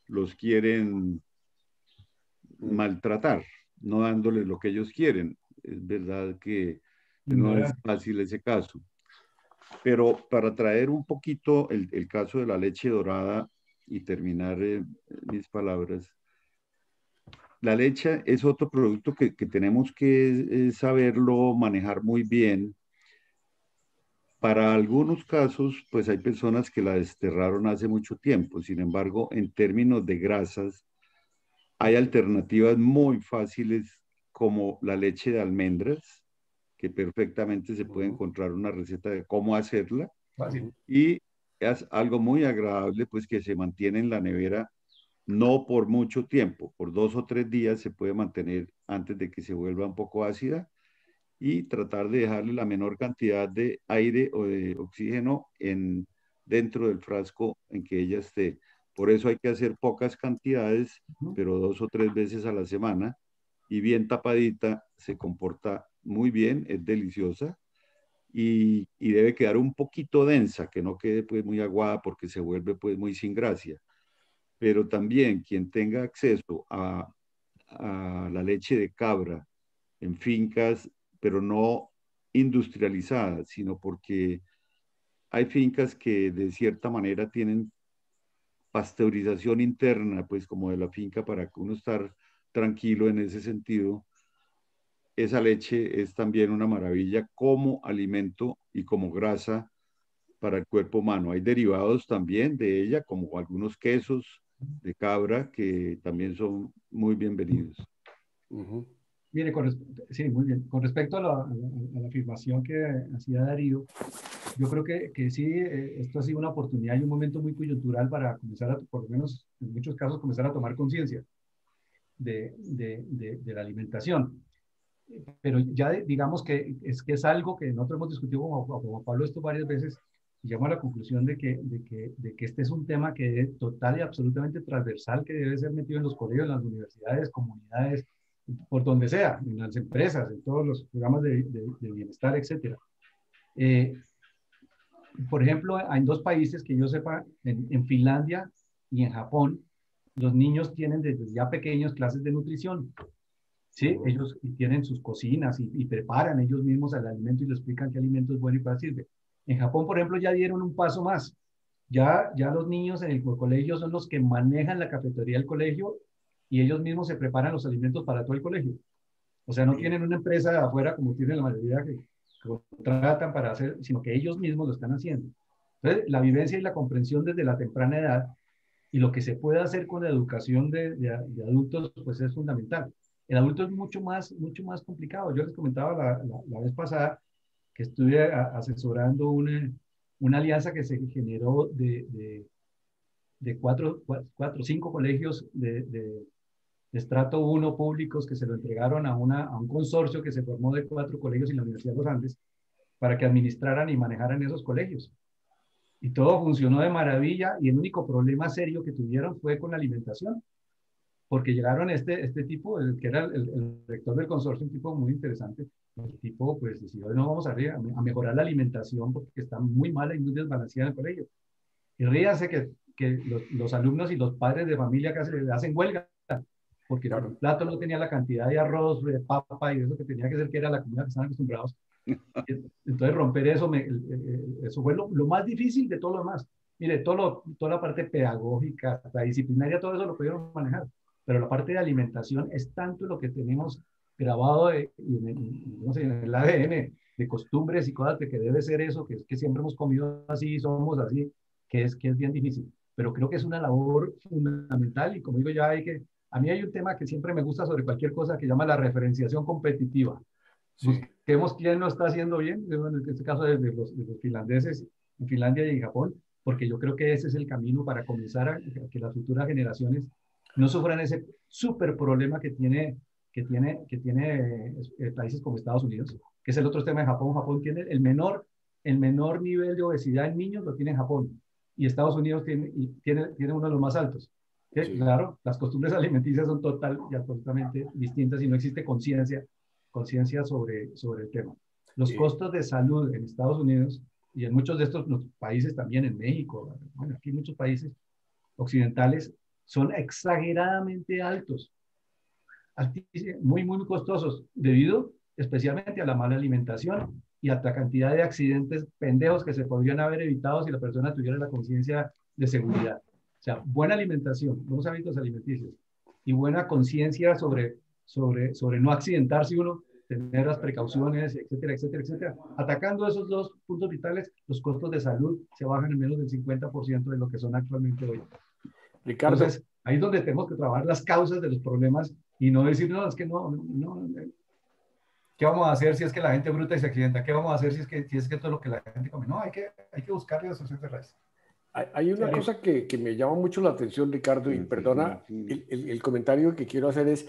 los quieren maltratar, no dándoles lo que ellos quieren. Es verdad que no es fácil ese caso. Pero para traer un poquito el, el caso de la leche dorada y terminar eh, mis palabras, la leche es otro producto que, que tenemos que eh, saberlo manejar muy bien. Para algunos casos, pues hay personas que la desterraron hace mucho tiempo. Sin embargo, en términos de grasas, hay alternativas muy fáciles como la leche de almendras, que perfectamente se puede encontrar una receta de cómo hacerla. Y es algo muy agradable, pues que se mantiene en la nevera no por mucho tiempo, por dos o tres días se puede mantener antes de que se vuelva un poco ácida y tratar de dejarle la menor cantidad de aire o de oxígeno en, dentro del frasco en que ella esté. Por eso hay que hacer pocas cantidades, pero dos o tres veces a la semana. Y bien tapadita, se comporta muy bien, es deliciosa y, debe quedar un poquito densa, que no quede pues muy aguada porque se vuelve pues muy sin gracia. Pero también quien tenga acceso a, a la leche de cabra en fincas, pero no industrializadas, sino porque hay fincas que de cierta manera tienen pasteurización interna, pues como de la finca, para que uno estar tranquilo en ese sentido. Esa leche es también una maravilla como alimento y como grasa para el cuerpo humano. Hay derivados también de ella, como algunos quesos de cabra, que también son muy bienvenidos. Mire, con, sí, muy bien. Con respecto a la, afirmación que hacía Darío, yo creo que, que sí, eh, esto ha sido una oportunidad y un momento muy coyuntural para comenzar, a, por lo menos en muchos casos, comenzar a tomar conciencia de, de, de, la alimentación. Pero ya digamos que es, que es algo que nosotros hemos discutido con, con Pablo esto varias veces, llego a la conclusión de que, de que, de que este es un tema que es total y absolutamente transversal, que debe ser metido en los colegios, en las universidades, comunidades, por donde sea, en las empresas, en todos los programas de, de, bienestar, etc. Eh, por ejemplo, hay dos países que yo sepa, en, en, Finlandia y en Japón, los niños tienen desde ya pequeños clases de nutrición. ¿sí? Ellos tienen sus cocinas y, y preparan ellos mismos el alimento y le explican qué alimento es bueno y para sirve. En Japón, por ejemplo, ya dieron un paso más. Ya, ya los niños en el colegio son los que manejan la cafetería del colegio y ellos mismos se preparan los alimentos para todo el colegio. O sea, no tienen una empresa de afuera como tienen la mayoría que contratan para hacer, sino que ellos mismos lo están haciendo. Entonces, la vivencia y la comprensión desde la temprana edad y lo que se puede hacer con la educación de, de, adultos, pues es fundamental. El adulto es mucho más, mucho más complicado. Yo les comentaba la, la vez pasada que estuve asesorando una, una alianza que se generó de, de, de cuatro, cuatro, cinco colegios de, de, estrato 1 públicos que se lo entregaron a, una, a un consorcio que se formó de cuatro colegios en la Universidad de los Andes para que administraran y manejaran esos colegios. Y todo funcionó de maravilla y el único problema serio que tuvieron fue con la alimentación, porque llegaron este, este tipo, el, que era el, el rector del consorcio, un tipo muy interesante, el tipo pues decidió, no, vamos a, a, mejorar la alimentación porque está muy mala y muy desbalanceada en el colegio. Y ríase que, que los, los, alumnos y los padres de familia casi hacen huelga, porque el plato no tenía la cantidad de arroz, de papa y eso que tenía que ser, que era la comida que estaban acostumbrados. Entonces romper eso, me, eso fue lo, lo, más difícil de todo lo demás. Mire, todo lo, toda la parte pedagógica, la disciplinaria, todo eso lo pudieron manejar. Pero la parte de alimentación es tanto lo que tenemos grabado en, el ADN de costumbres y cosas de que debe ser eso, que es que siempre hemos comido así, somos así, que es, que es bien difícil. Pero creo que es una labor fundamental y como digo ya hay que, a mí hay un tema que siempre me gusta sobre cualquier cosa que llama la referenciación competitiva. Busquemos quién lo está haciendo bien, en este caso de, los, de los finlandeses en Finlandia y en Japón, porque yo creo que ese es el camino para comenzar a, a que las futuras generaciones no sufran ese súper problema que tiene que tiene, que tiene eh, países como Estados Unidos, que es el otro tema de Japón. Japón tiene el menor, el menor nivel de obesidad en niños, lo tiene Japón. Y Estados Unidos tiene, tiene, tiene uno de los más altos. Claro, las costumbres alimenticias son total y absolutamente distintas y no existe conciencia conciencia sobre, sobre el tema. Los costos de salud en Estados Unidos y en muchos de estos países también, en México, bueno, aquí muchos países occidentales, son exageradamente altos muy, muy costosos, debido especialmente a la mala alimentación y a la cantidad de accidentes pendejos que se podrían haber evitado si la persona tuviera la conciencia de seguridad. O sea, buena alimentación, buenos hábitos alimenticios y buena conciencia sobre, sobre, sobre no accidentarse uno, tener las precauciones, etcétera, etcétera, etcétera. Atacando esos dos puntos vitales, los costos de salud se bajan en menos del 50% de lo que son actualmente hoy. Ricardo. Entonces, ahí es donde tenemos que trabajar las causas de los problemas y no decir, no, es que no, no, ¿qué vamos a hacer si es que la gente bruta y se accidenta? ¿Qué vamos a hacer si es que, si es que todo lo que la gente come? No, hay que, hay que buscarle las soluciones de raíz. Hay una cosa que, que, me llama mucho la atención, Ricardo, y perdona, el, el, el, comentario que quiero hacer es,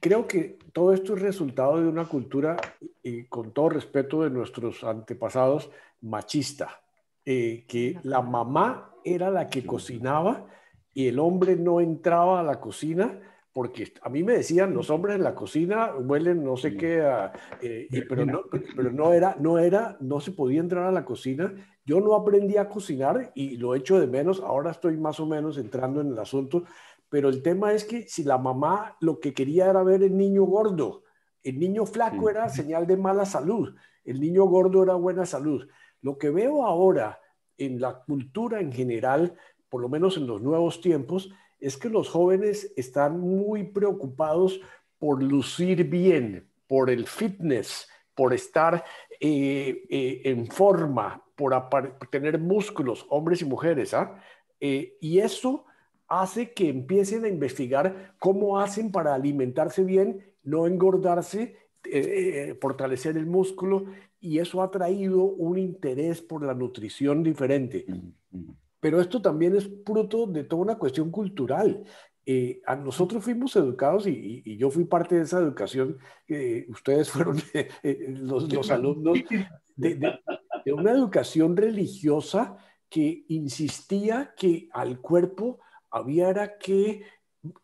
creo que todo esto es resultado de una cultura, y con todo respeto de nuestros antepasados, machista, eh, que la mamá era la que cocinaba y el hombre no entraba a la cocina porque a mí me decían los hombres en la cocina huelen no sé qué, eh, pero, no, pero no era, no era, no se podía entrar a la cocina. Yo no aprendí a cocinar y lo echo de menos, ahora estoy más o menos entrando en el asunto, pero el tema es que si la mamá lo que quería era ver el niño gordo, el niño flaco era señal de mala salud, el niño gordo era buena salud. Lo que veo ahora en la cultura en general, por lo menos en los nuevos tiempos, es que los jóvenes están muy preocupados por lucir bien, por el fitness, por estar eh, eh, en forma, por tener músculos, hombres y mujeres. ¿ah? Eh, y eso hace que empiecen a investigar cómo hacen para alimentarse bien, no engordarse, fortalecer el músculo, y eso ha traído un interés por la nutrición diferente. Pero esto también es fruto de toda una cuestión cultural. Eh, a nosotros fuimos educados y, yo fui parte de esa educación, ustedes fueron eh, los, alumnos de, de una educación religiosa que insistía que al cuerpo había que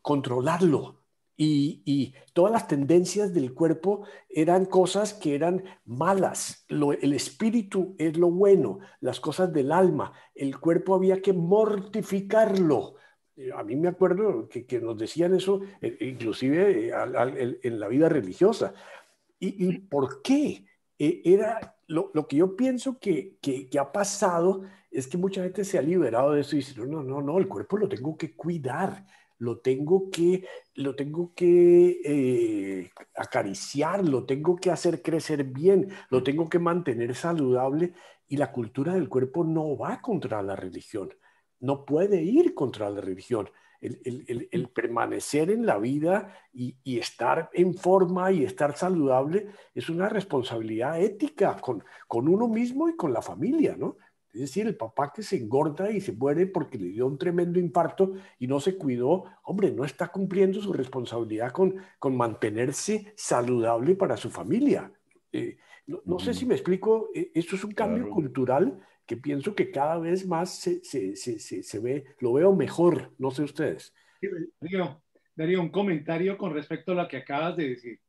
controlarlo, y, todas las tendencias del cuerpo eran cosas que eran malas. el espíritu es lo bueno, las cosas del alma. El cuerpo había que mortificarlo. Eh, a mí me acuerdo que, nos decían eso, eh, inclusive eh, en la vida religiosa. ¿Y, por qué? era lo, que yo pienso que, que, que ha pasado es que mucha gente se ha liberado de eso y dice, no, no, no, no, el cuerpo lo tengo que cuidar lo tengo que, lo tengo que eh, acariciar, lo tengo que hacer crecer bien, lo tengo que mantener saludable y la cultura del cuerpo no va contra la religión, no puede ir contra la religión. El, permanecer en la vida y, y, estar en forma y estar saludable es una responsabilidad ética con, con uno mismo y con la familia, ¿no? Es decir, el papá que se engorda y se muere porque le dio un tremendo infarto y no se cuidó, hombre, no está cumpliendo su responsabilidad con, con mantenerse saludable para su familia. Eh, no, sé si me explico, eh, esto es un cambio cultural que pienso que cada vez más se, se, se, se, ve, lo veo mejor, no sé ustedes. Darío, Darío, un comentario con respecto a lo que acabas de decir.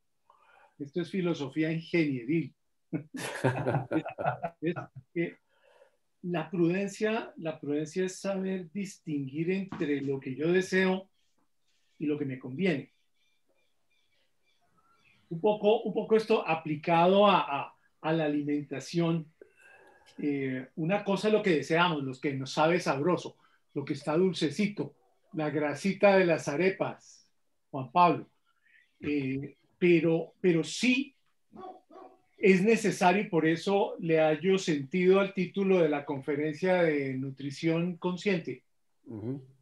Esto es filosofía ingenieril. es, es, la prudencia, la prudencia es saber distinguir entre lo que yo deseo y lo que me conviene. Un poco, un poco esto aplicado a, la alimentación. Eh, una cosa es lo que deseamos, lo que nos sabe sabroso, lo que está dulcecito, la grasita de las arepas, Juan Pablo. Eh, pero, pero sí es necesario y por eso le hallo sentido al título de la conferencia de nutrición consciente.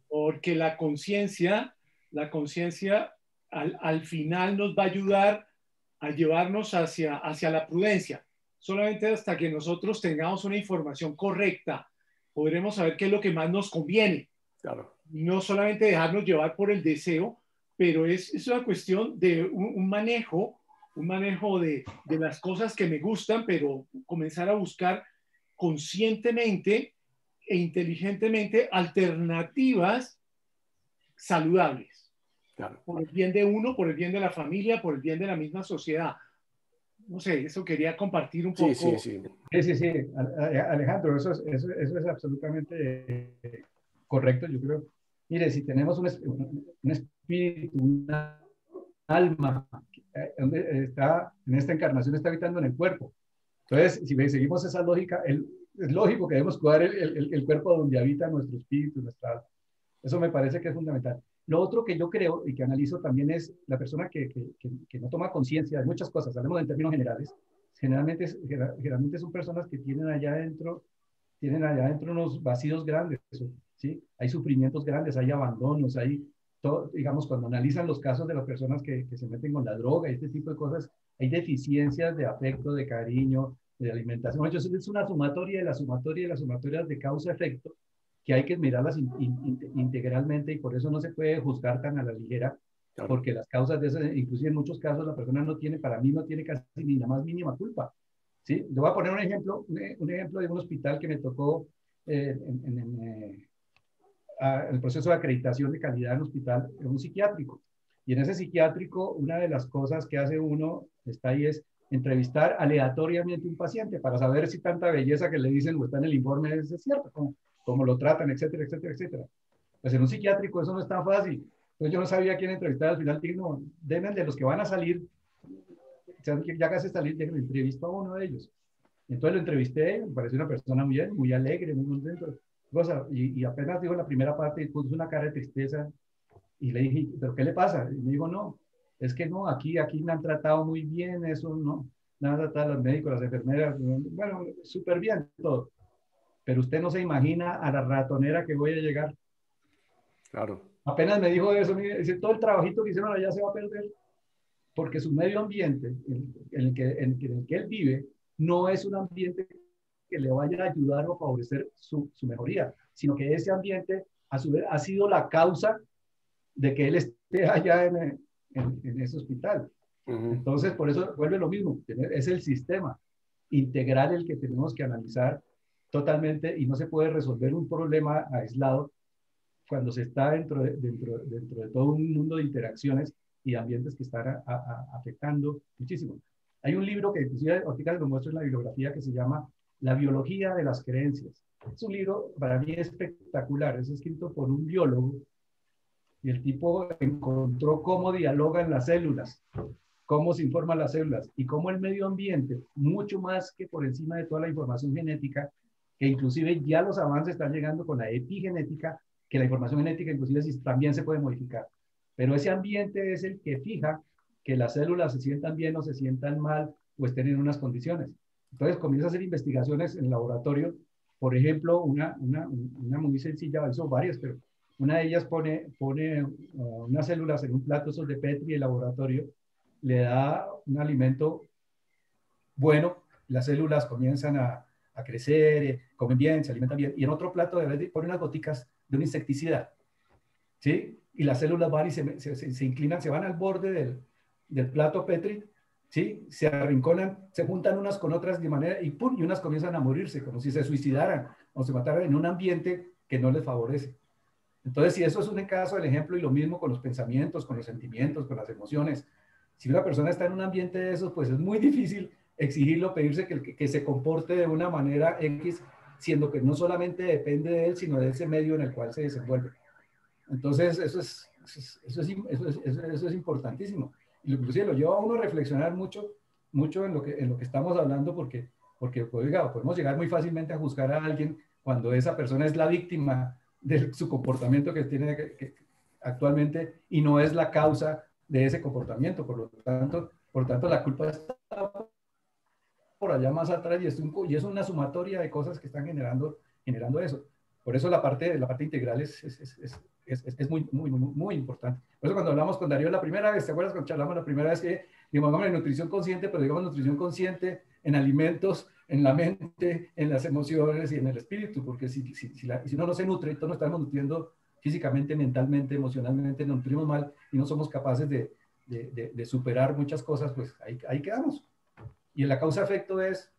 Porque la conciencia, la conciencia al, al, final nos va a ayudar a llevarnos hacia, hacia la prudencia. Solamente hasta que nosotros tengamos una información correcta, podremos saber qué es lo que más nos conviene. Claro. No solamente dejarnos llevar por el deseo, pero es, es una cuestión de un, un manejo un manejo de, las cosas que me gustan, pero comenzar a buscar conscientemente e inteligentemente alternativas saludables. Por el bien de uno, por el bien de la familia, por el bien de la misma sociedad. No sé, eso quería compartir un poco. Sí, sí, sí. Sí, sí, Alejandro, eso es, eso, es absolutamente correcto, yo creo. Mire, si tenemos un, un espíritu, una alma eh, está, en esta encarnación está habitando en el cuerpo. Entonces, si seguimos esa lógica, es lógico que debemos cuidar el, el, cuerpo donde habita nuestro espíritu, nuestra alma. Eso me parece que es fundamental. Lo otro que yo creo y que analizo también es la persona que, que, que, no toma conciencia de muchas cosas, hablemos en términos generales, generalmente, generalmente son personas que tienen allá adentro, tienen allá adentro unos vacíos grandes, ¿sí? Hay sufrimientos grandes, hay abandonos, hay digamos, cuando analizan los casos de las personas que, que, se meten con la droga y este tipo de cosas, hay deficiencias de afecto, de cariño, de alimentación. Entonces es una sumatoria de la sumatoria de las sumatorias de causa-efecto que hay que mirarlas integralmente y por eso no se puede juzgar tan a la ligera, porque las causas de esas, inclusive en muchos casos la persona no tiene, para mí no tiene casi ni la más mínima culpa. ¿sí? Le voy a poner un ejemplo, un, ejemplo de un hospital que me tocó eh, en, en, eh, el proceso de acreditación de calidad en hospital en un psiquiátrico. Y en ese psiquiátrico, una de las cosas que hace uno, está ahí, es entrevistar aleatoriamente a un paciente para saber si tanta belleza que le dicen o está en el informe es cierto, cómo, cómo lo tratan, etcétera, etcétera, etcétera. Pues en un psiquiátrico eso no es tan fácil. Entonces yo no sabía quién entrevistar, al final dije, no, deben de los que van a salir, ya casi salir, déjenme entrevisto a uno de ellos. Entonces lo entrevisté, me pareció una persona muy bien, muy alegre, muy contento y, apenas dijo la primera parte y puso una cara de tristeza y le dije, ¿pero qué le pasa? Y me dijo, no, es que no, aquí, aquí me han tratado muy bien, eso no, me han tratado los médicos, las enfermeras, bueno, súper bien todo. Pero usted no se imagina a la ratonera que voy a llegar. Claro. Apenas me dijo eso, dice, todo el trabajito que hicieron allá se va a perder, porque su medio ambiente en, el, que, en el que él vive no es un ambiente que le vaya a ayudar o favorecer su, su mejoría, sino que ese ambiente a su vez ha sido la causa de que él esté allá en, en, ese hospital. Entonces, por eso vuelve lo mismo, es el sistema. integral el que tenemos que analizar totalmente y no se puede resolver un problema aislado cuando se está dentro de, dentro, dentro de todo un mundo de interacciones y ambientes que están afectando muchísimo. Hay un libro que inclusive ahorita lo muestro en la bibliografía que se llama La biología de las creencias. Es un libro para mí espectacular, es escrito por un biólogo y el tipo encontró cómo dialogan las células, cómo se informan las células y cómo el medio ambiente, mucho más que por encima de toda la información genética, que inclusive ya los avances están llegando con la epigenética, que la información genética inclusive también se puede modificar. Pero ese ambiente es el que fija que las células se sientan bien o se sientan mal o estén en unas condiciones. Entonces comienza a hacer investigaciones en el laboratorio. Por ejemplo, una, una, una muy sencilla, hizo varias, pero una de ellas pone, pone uh, unas células en un plato esos de Petri, el laboratorio, le da un alimento bueno, las células comienzan a, a crecer, eh, comen bien, se alimentan bien, y en otro plato de pone unas goticas de un insecticida, ¿sí? Y las células van y se, se, se inclinan, se van al borde del, del plato Petri, ¿sí? Se arrinconan, se juntan unas con otras de manera, y ¡pum! Y unas comienzan a morirse, como si se suicidaran o se mataran en un ambiente que no les favorece. Entonces, si eso es un caso, el ejemplo, y lo mismo con los pensamientos, con los sentimientos, con las emociones, si una persona está en un ambiente de esos, pues es muy difícil exigirlo, pedirse que, que se comporte de una manera X, siendo que no solamente depende de él, sino de ese medio en el cual se desenvuelve. Entonces, eso es, eso es, eso es, eso es importantísimo inclusive lo lleva a uno a reflexionar mucho, mucho en lo que, en lo que estamos hablando, porque, porque pues, podemos llegar muy fácilmente a juzgar a alguien cuando esa persona es la víctima de su comportamiento que tiene actualmente y no es la causa de ese comportamiento. Por lo tanto, por tanto la culpa está por allá más atrás y es, y es una sumatoria de cosas que están generando, generando eso. Por eso la parte, la parte integral es, es, es, es, muy, muy, muy, muy importante. Por eso cuando hablamos con Darío la primera vez, ¿te acuerdas cuando charlamos la primera vez que digamos en nutrición consciente, pero digamos nutrición consciente en alimentos, en la mente, en las emociones y en el espíritu? Porque si, si, si, si no, se nutre, entonces no estamos nutriendo físicamente, mentalmente, emocionalmente, nos nutrimos mal y no somos capaces de, de, de, superar muchas cosas, pues ahí, ahí quedamos. Y la causa-efecto es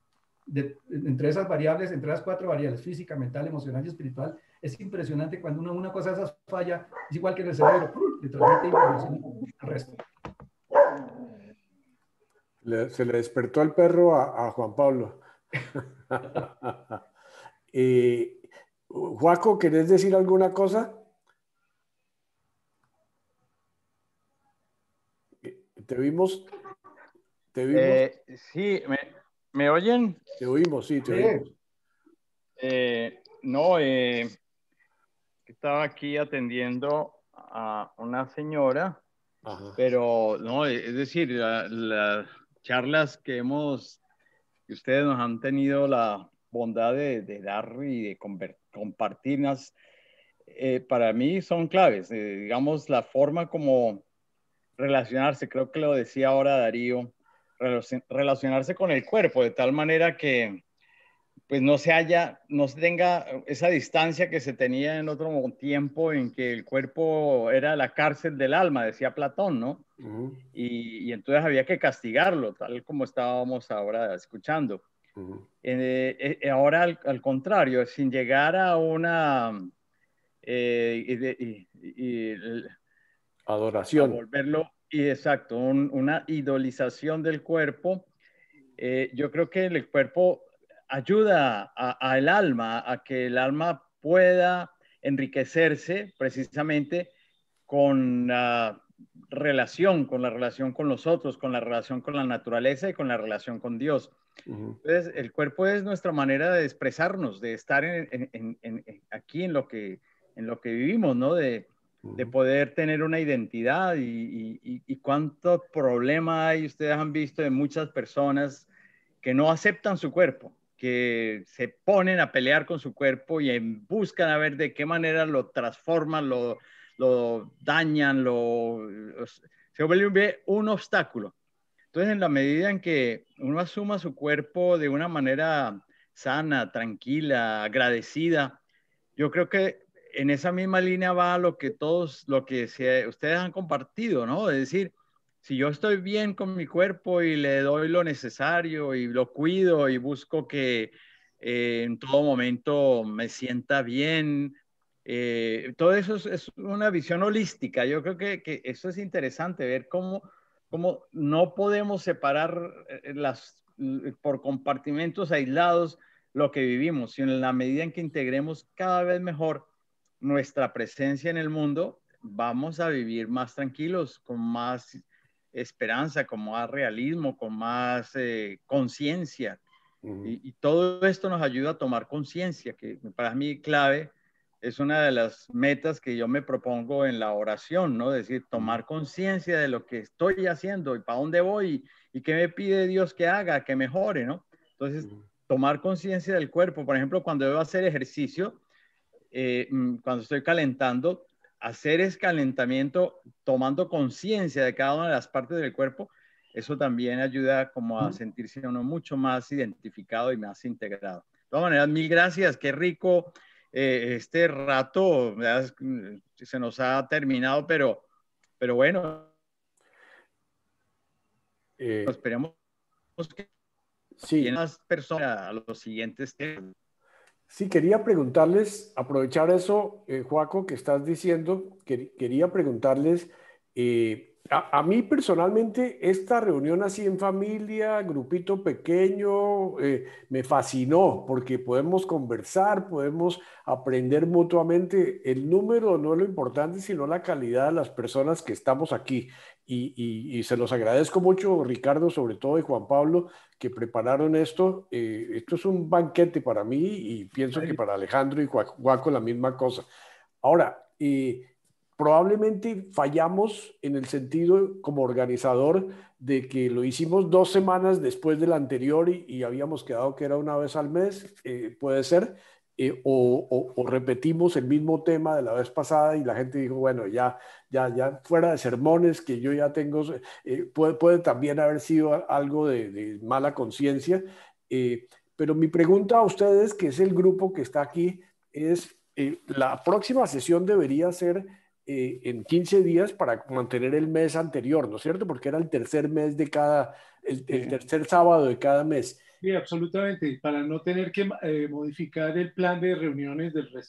entre esas variables, entre las cuatro variables, física, mental, emocional y espiritual, es impresionante cuando una, una cosa de esas falla, es igual que en el cerebro, le transmite información al resto. se le despertó el perro a, Juan Pablo. y, Juaco, ¿querés decir alguna cosa? Te vimos. Te vimos. Eh, sí, me, ¿Me oyen? Te oímos, sí, te oímos. Eh, no, eh, estaba aquí atendiendo a una señora, pero no, es decir, las charlas que hemos, que ustedes nos han tenido la bondad de, dar y de compartirlas, eh, para mí son claves. digamos, la forma como relacionarse, creo que lo decía ahora Darío, relacionarse con el cuerpo de tal manera que pues no se haya, no se tenga esa distancia que se tenía en otro tiempo en que el cuerpo era la cárcel del alma, decía Platón, ¿no? y, entonces había que castigarlo, tal como estábamos ahora escuchando. Eh, eh, ahora al, contrario, sin llegar a una eh, adoración. volverlo y exacto, una idolización del cuerpo. Eh, yo creo que el cuerpo ayuda al alma a que el alma pueda enriquecerse precisamente con la relación, con la relación con los otros, con la relación con la naturaleza y con la relación con Dios. Entonces, el cuerpo es nuestra manera de expresarnos, de estar aquí en lo, que, en lo que vivimos, ¿no? De, de poder tener una identidad y, y, cuánto problema hay, ustedes han visto de muchas personas que no aceptan su cuerpo, que se ponen a pelear con su cuerpo y buscan a ver de qué manera lo transforman, lo, lo dañan, lo, se vuelve un obstáculo. Entonces, en la medida en que uno asuma su cuerpo de una manera sana, tranquila, agradecida, yo creo que en esa misma línea va lo que todos, lo que ustedes han compartido, ¿no? Es decir, si yo estoy bien con mi cuerpo y le doy lo necesario y lo cuido y busco que eh, en todo momento me sienta bien, eh, todo eso es, una visión holística. Yo creo que, eso es interesante, ver cómo, cómo no podemos separar eh, las, por compartimentos aislados lo que vivimos, sino en la medida en que integremos cada vez mejor nuestra presencia en el mundo, vamos a vivir más tranquilos, con más esperanza, con más realismo, con más eh, conciencia. y, todo esto nos ayuda a tomar conciencia, que para mí clave es una de las metas que yo me propongo en la oración, ¿no? Es decir, tomar conciencia de lo que estoy haciendo y para dónde voy y, qué me pide Dios que haga, que mejore, ¿no? Entonces, tomar conciencia del cuerpo, por ejemplo, cuando debo hacer ejercicio, eh, mm, cuando estoy calentando, hacer es calentamiento tomando conciencia de cada una de las partes del cuerpo, eso también ayuda como a sentirse uno mucho más identificado y más integrado. De todas maneras, mil gracias, qué rico eh, este rato, se nos ha terminado, pero, pero bueno, eh, esperemos que sí. más personas a los siguientes temas. Sí, quería preguntarles, aprovechar eso, eh, Joaco, que estás diciendo, quería preguntarles, eh, a, mí personalmente esta reunión así en familia, grupito pequeño, eh, me fascinó porque podemos conversar, podemos aprender mutuamente. El número no es lo importante, sino la calidad de las personas que estamos aquí. Y, se los agradezco mucho, Ricardo, sobre todo, y Juan Pablo, que prepararon esto. Eh, esto es un banquete para mí y pienso que para Alejandro y Juaco la misma cosa. Ahora, eh, probablemente fallamos en el sentido como organizador de que lo hicimos dos semanas después del anterior y, habíamos quedado que era una vez al mes, eh, puede ser, eh, o, repetimos el mismo tema de la vez pasada y la gente dijo, bueno, ya, ya, ya fuera de sermones que yo ya tengo, eh, puede, puede, también haber sido algo de, mala conciencia. Eh, pero mi pregunta a ustedes, que es el grupo que está aquí, es, la próxima sesión debería ser en 15 días para mantener el mes anterior, ¿no es cierto? Porque era el tercer mes de cada, el tercer sábado de cada mes. Sí, absolutamente, para no tener que eh, modificar el plan de reuniones del resto